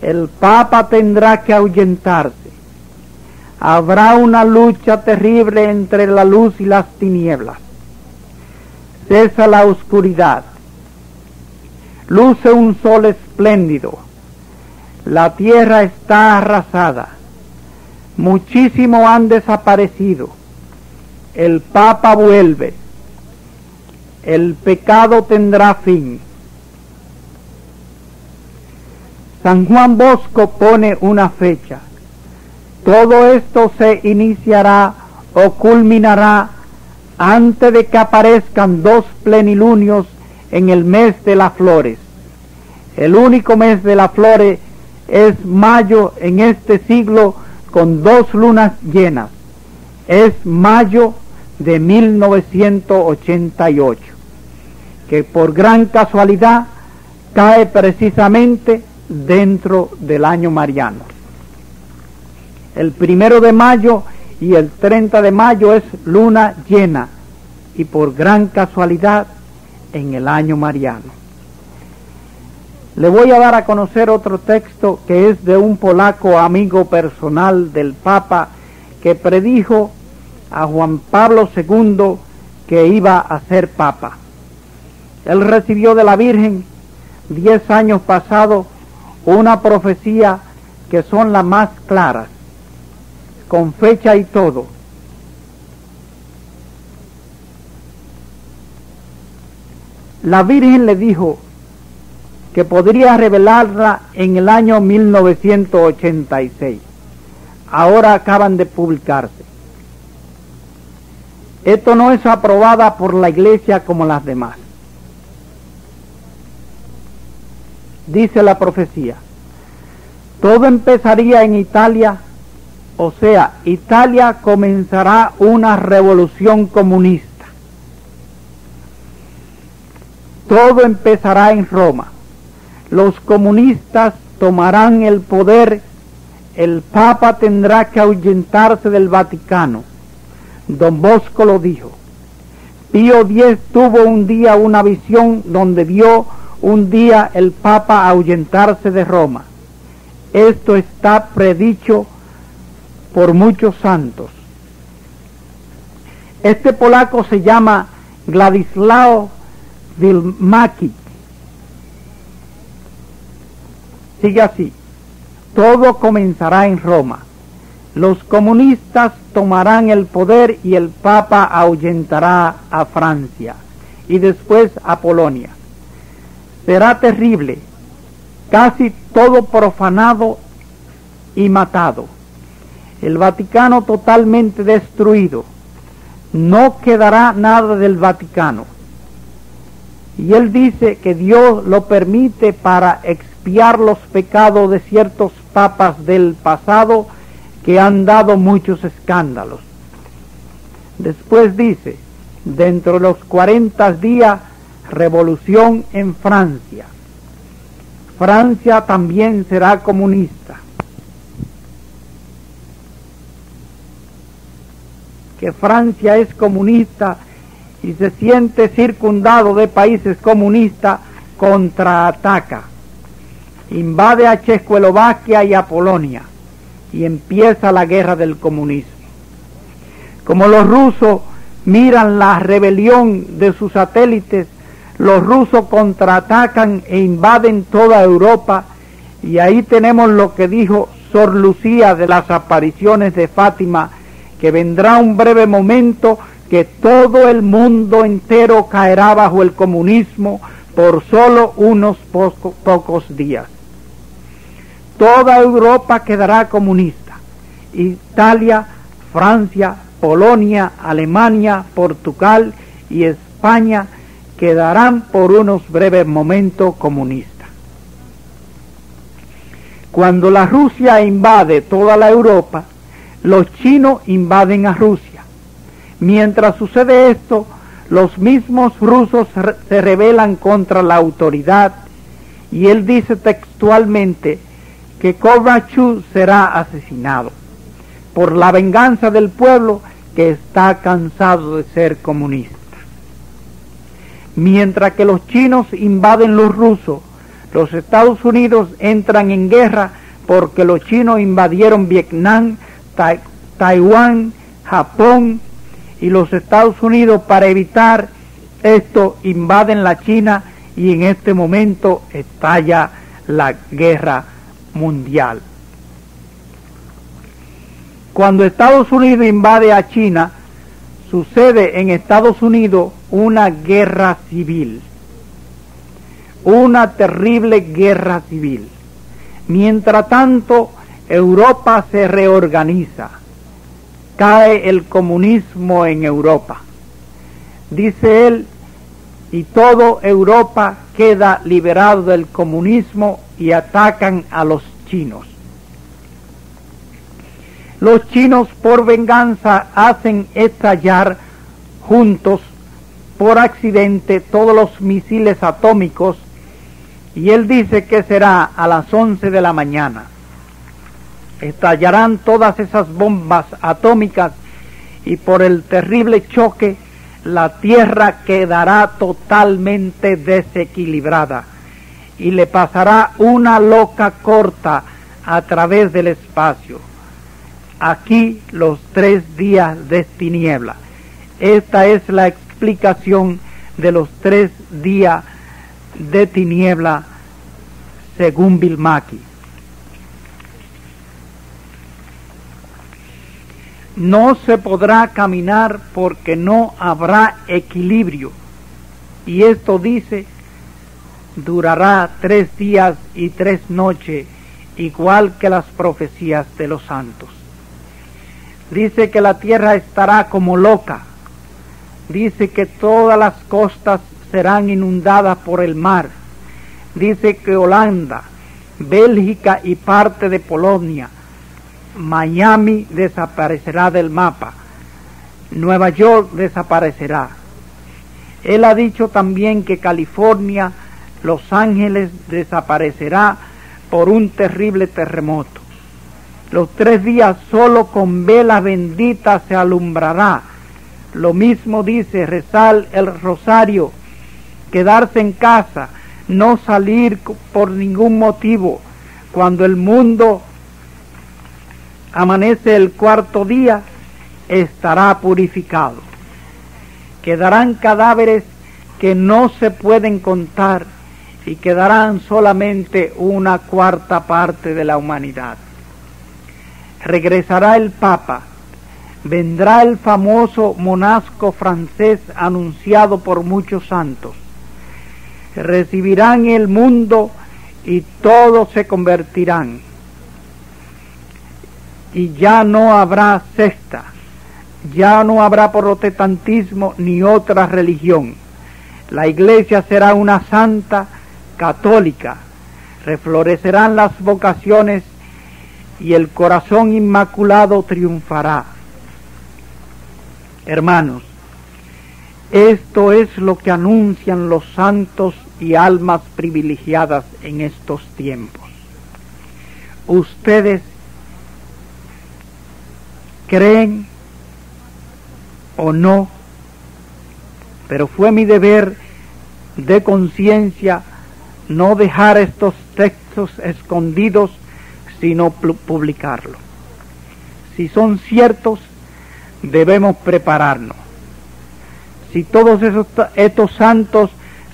El Papa tendrá que ahuyentarse habrá una lucha terrible entre la luz y las tinieblas. Cesa la oscuridad. Luce un sol espléndido. La tierra está arrasada. Muchísimo han desaparecido. El Papa vuelve. El pecado tendrá fin. San Juan Bosco pone una fecha todo esto se iniciará o culminará antes de que aparezcan dos plenilunios en el mes de las flores. El único mes de las flores es mayo en este siglo con dos lunas llenas. Es mayo de 1988, que por gran casualidad cae precisamente dentro del año mariano el primero de mayo y el 30 de mayo es luna llena y por gran casualidad en el año mariano. Le voy a dar a conocer otro texto que es de un polaco amigo personal del Papa que predijo a Juan Pablo II que iba a ser Papa. Él recibió de la Virgen diez años pasados una profecía que son las más claras con fecha y todo. La Virgen le dijo que podría revelarla en el año 1986. Ahora acaban de publicarse. Esto no es aprobada por la iglesia como las demás. Dice la profecía, todo empezaría en Italia o sea, Italia comenzará una revolución comunista. Todo empezará en Roma. Los comunistas tomarán el poder. El Papa tendrá que ahuyentarse del Vaticano. Don Bosco lo dijo. Pío X tuvo un día una visión donde vio un día el Papa ahuyentarse de Roma. Esto está predicho por muchos santos. Este polaco se llama Gladislao Wilmaki. Sigue así. Todo comenzará en Roma. Los comunistas tomarán el poder y el Papa ahuyentará a Francia y después a Polonia. Será terrible, casi todo profanado y matado el Vaticano totalmente destruido. No quedará nada del Vaticano. Y él dice que Dios lo permite para expiar los pecados de ciertos papas del pasado que han dado muchos escándalos. Después dice, dentro de los 40 días, revolución en Francia. Francia también será comunista. Que Francia es comunista y se siente circundado de países comunistas, contraataca. Invade a Checoslovaquia y a Polonia y empieza la guerra del comunismo. Como los rusos miran la rebelión de sus satélites, los rusos contraatacan e invaden toda Europa y ahí tenemos lo que dijo Sor Lucía de las apariciones de Fátima, que vendrá un breve momento que todo el mundo entero caerá bajo el comunismo por solo unos pocos días. Toda Europa quedará comunista. Italia, Francia, Polonia, Alemania, Portugal y España quedarán por unos breves momentos comunistas. Cuando la Rusia invade toda la Europa, los chinos invaden a Rusia. Mientras sucede esto, los mismos rusos se rebelan contra la autoridad y él dice textualmente que Kovachu será asesinado por la venganza del pueblo que está cansado de ser comunista. Mientras que los chinos invaden los rusos, los Estados Unidos entran en guerra porque los chinos invadieron Vietnam, Taiwán, Japón y los Estados Unidos para evitar esto invaden la China y en este momento estalla la guerra mundial. Cuando Estados Unidos invade a China, sucede en Estados Unidos una guerra civil, una terrible guerra civil. Mientras tanto, Europa se reorganiza, cae el comunismo en Europa. Dice él, y todo Europa queda liberado del comunismo y atacan a los chinos. Los chinos por venganza hacen estallar juntos por accidente todos los misiles atómicos y él dice que será a las 11 de la mañana. Estallarán todas esas bombas atómicas y por el terrible choque la Tierra quedará totalmente desequilibrada y le pasará una loca corta a través del espacio aquí los tres días de tiniebla. Esta es la explicación de los tres días de tiniebla según Bilmaki. No se podrá caminar porque no habrá equilibrio. Y esto dice, durará tres días y tres noches, igual que las profecías de los santos. Dice que la tierra estará como loca. Dice que todas las costas serán inundadas por el mar. Dice que Holanda, Bélgica y parte de Polonia, Miami desaparecerá del mapa. Nueva York desaparecerá. Él ha dicho también que California, Los Ángeles desaparecerá por un terrible terremoto. Los tres días solo con vela bendita se alumbrará. Lo mismo dice rezar el rosario, quedarse en casa, no salir por ningún motivo. Cuando el mundo amanece el cuarto día, estará purificado. Quedarán cadáveres que no se pueden contar y quedarán solamente una cuarta parte de la humanidad regresará el Papa, vendrá el famoso monasco francés anunciado por muchos santos, recibirán el mundo y todos se convertirán. Y ya no habrá secta, ya no habrá protestantismo ni otra religión. La iglesia será una santa católica, reflorecerán las vocaciones y el corazón inmaculado triunfará. Hermanos, esto es lo que anuncian los santos y almas privilegiadas en estos tiempos. Ustedes creen o no pero fue mi deber de conciencia no dejar estos textos escondidos, sino publicarlos. Si son ciertos, debemos prepararnos. Si todos esos, estos santos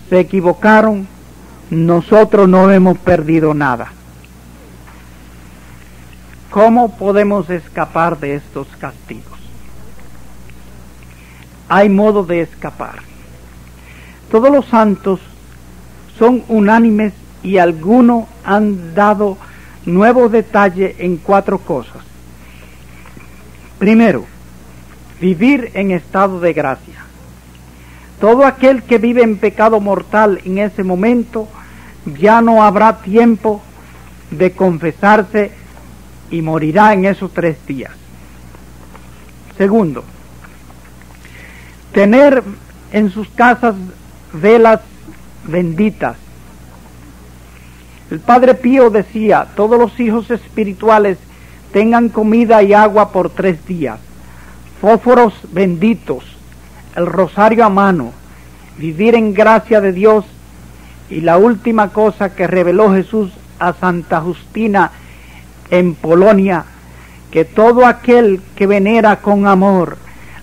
se equivocaron, nosotros no hemos perdido nada. ¿Cómo podemos escapar de estos castigos? Hay modo de escapar. Todos los santos son unánimes y algunos han dado nuevos detalles en cuatro cosas. Primero, vivir en estado de gracia. Todo aquel que vive en pecado mortal en ese momento ya no habrá tiempo de confesarse y morirá en esos tres días. Segundo, tener en sus casas velas benditas. El Padre Pío decía, todos los hijos espirituales tengan comida y agua por tres días, fósforos benditos, el rosario a mano, vivir en gracia de Dios y la última cosa que reveló Jesús a Santa Justina en Polonia, que todo aquel que venera con amor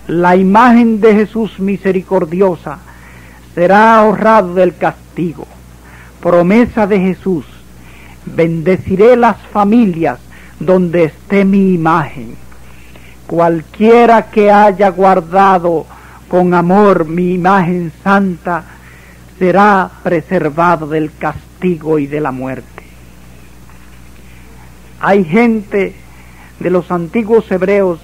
la imagen de Jesús misericordiosa será ahorrado del castigo. Promesa de Jesús, bendeciré las familias donde esté mi imagen. Cualquiera que haya guardado con amor mi imagen santa, será preservado del castigo y de la muerte. Hay gente de los antiguos hebreos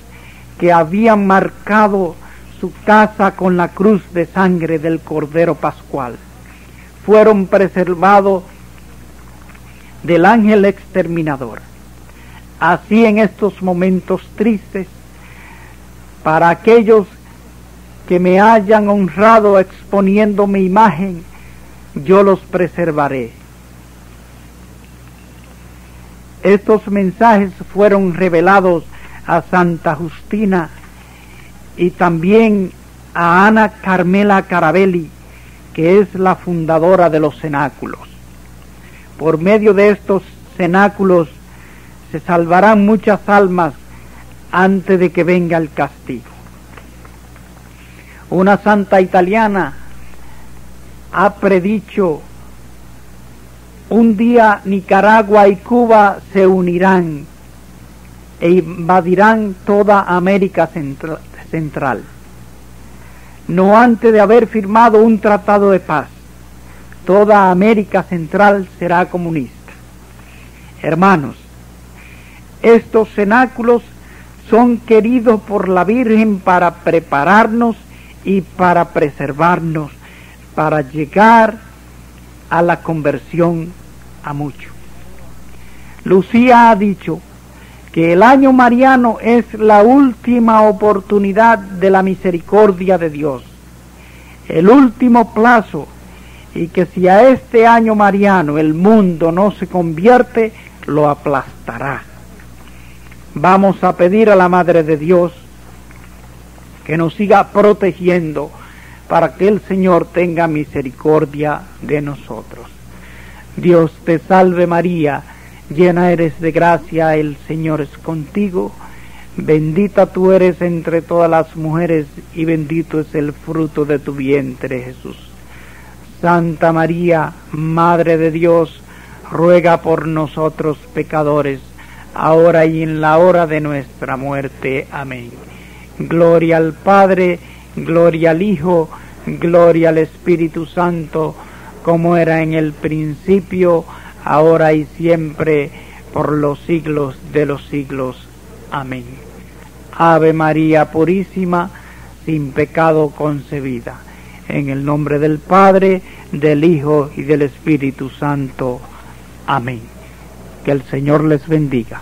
que habían marcado su casa con la cruz de sangre del Cordero Pascual. Fueron preservados del ángel exterminador. Así en estos momentos tristes, para aquellos que me hayan honrado exponiendo mi imagen, yo los preservaré. Estos mensajes fueron revelados a Santa Justina y también a Ana Carmela Carabelli, que es la fundadora de los cenáculos. Por medio de estos cenáculos se salvarán muchas almas antes de que venga el castigo. Una santa italiana ha predicho un día Nicaragua y Cuba se unirán e invadirán toda América Central, no antes de haber firmado un tratado de paz. Toda América Central será comunista. Hermanos, estos cenáculos son queridos por la Virgen para prepararnos y para preservarnos, para llegar a la conversión a muchos. Lucía ha dicho que el año mariano es la última oportunidad de la misericordia de Dios, el último plazo, y que si a este año mariano el mundo no se convierte, lo aplastará. Vamos a pedir a la Madre de Dios que nos siga protegiendo para que el Señor tenga misericordia de nosotros. Dios te salve María, llena eres de gracia, el Señor es contigo, bendita tú eres entre todas las mujeres y bendito es el fruto de tu vientre Jesús. Santa María, Madre de Dios, ruega por nosotros pecadores, ahora y en la hora de nuestra muerte. Amén. Gloria al Padre, gloria al Hijo, gloria al Espíritu Santo, como era en el principio, ahora y siempre, por los siglos de los siglos. Amén. Ave María Purísima, sin pecado concebida. En el nombre del Padre, del Hijo y del Espíritu Santo. Amén. Que el Señor les bendiga.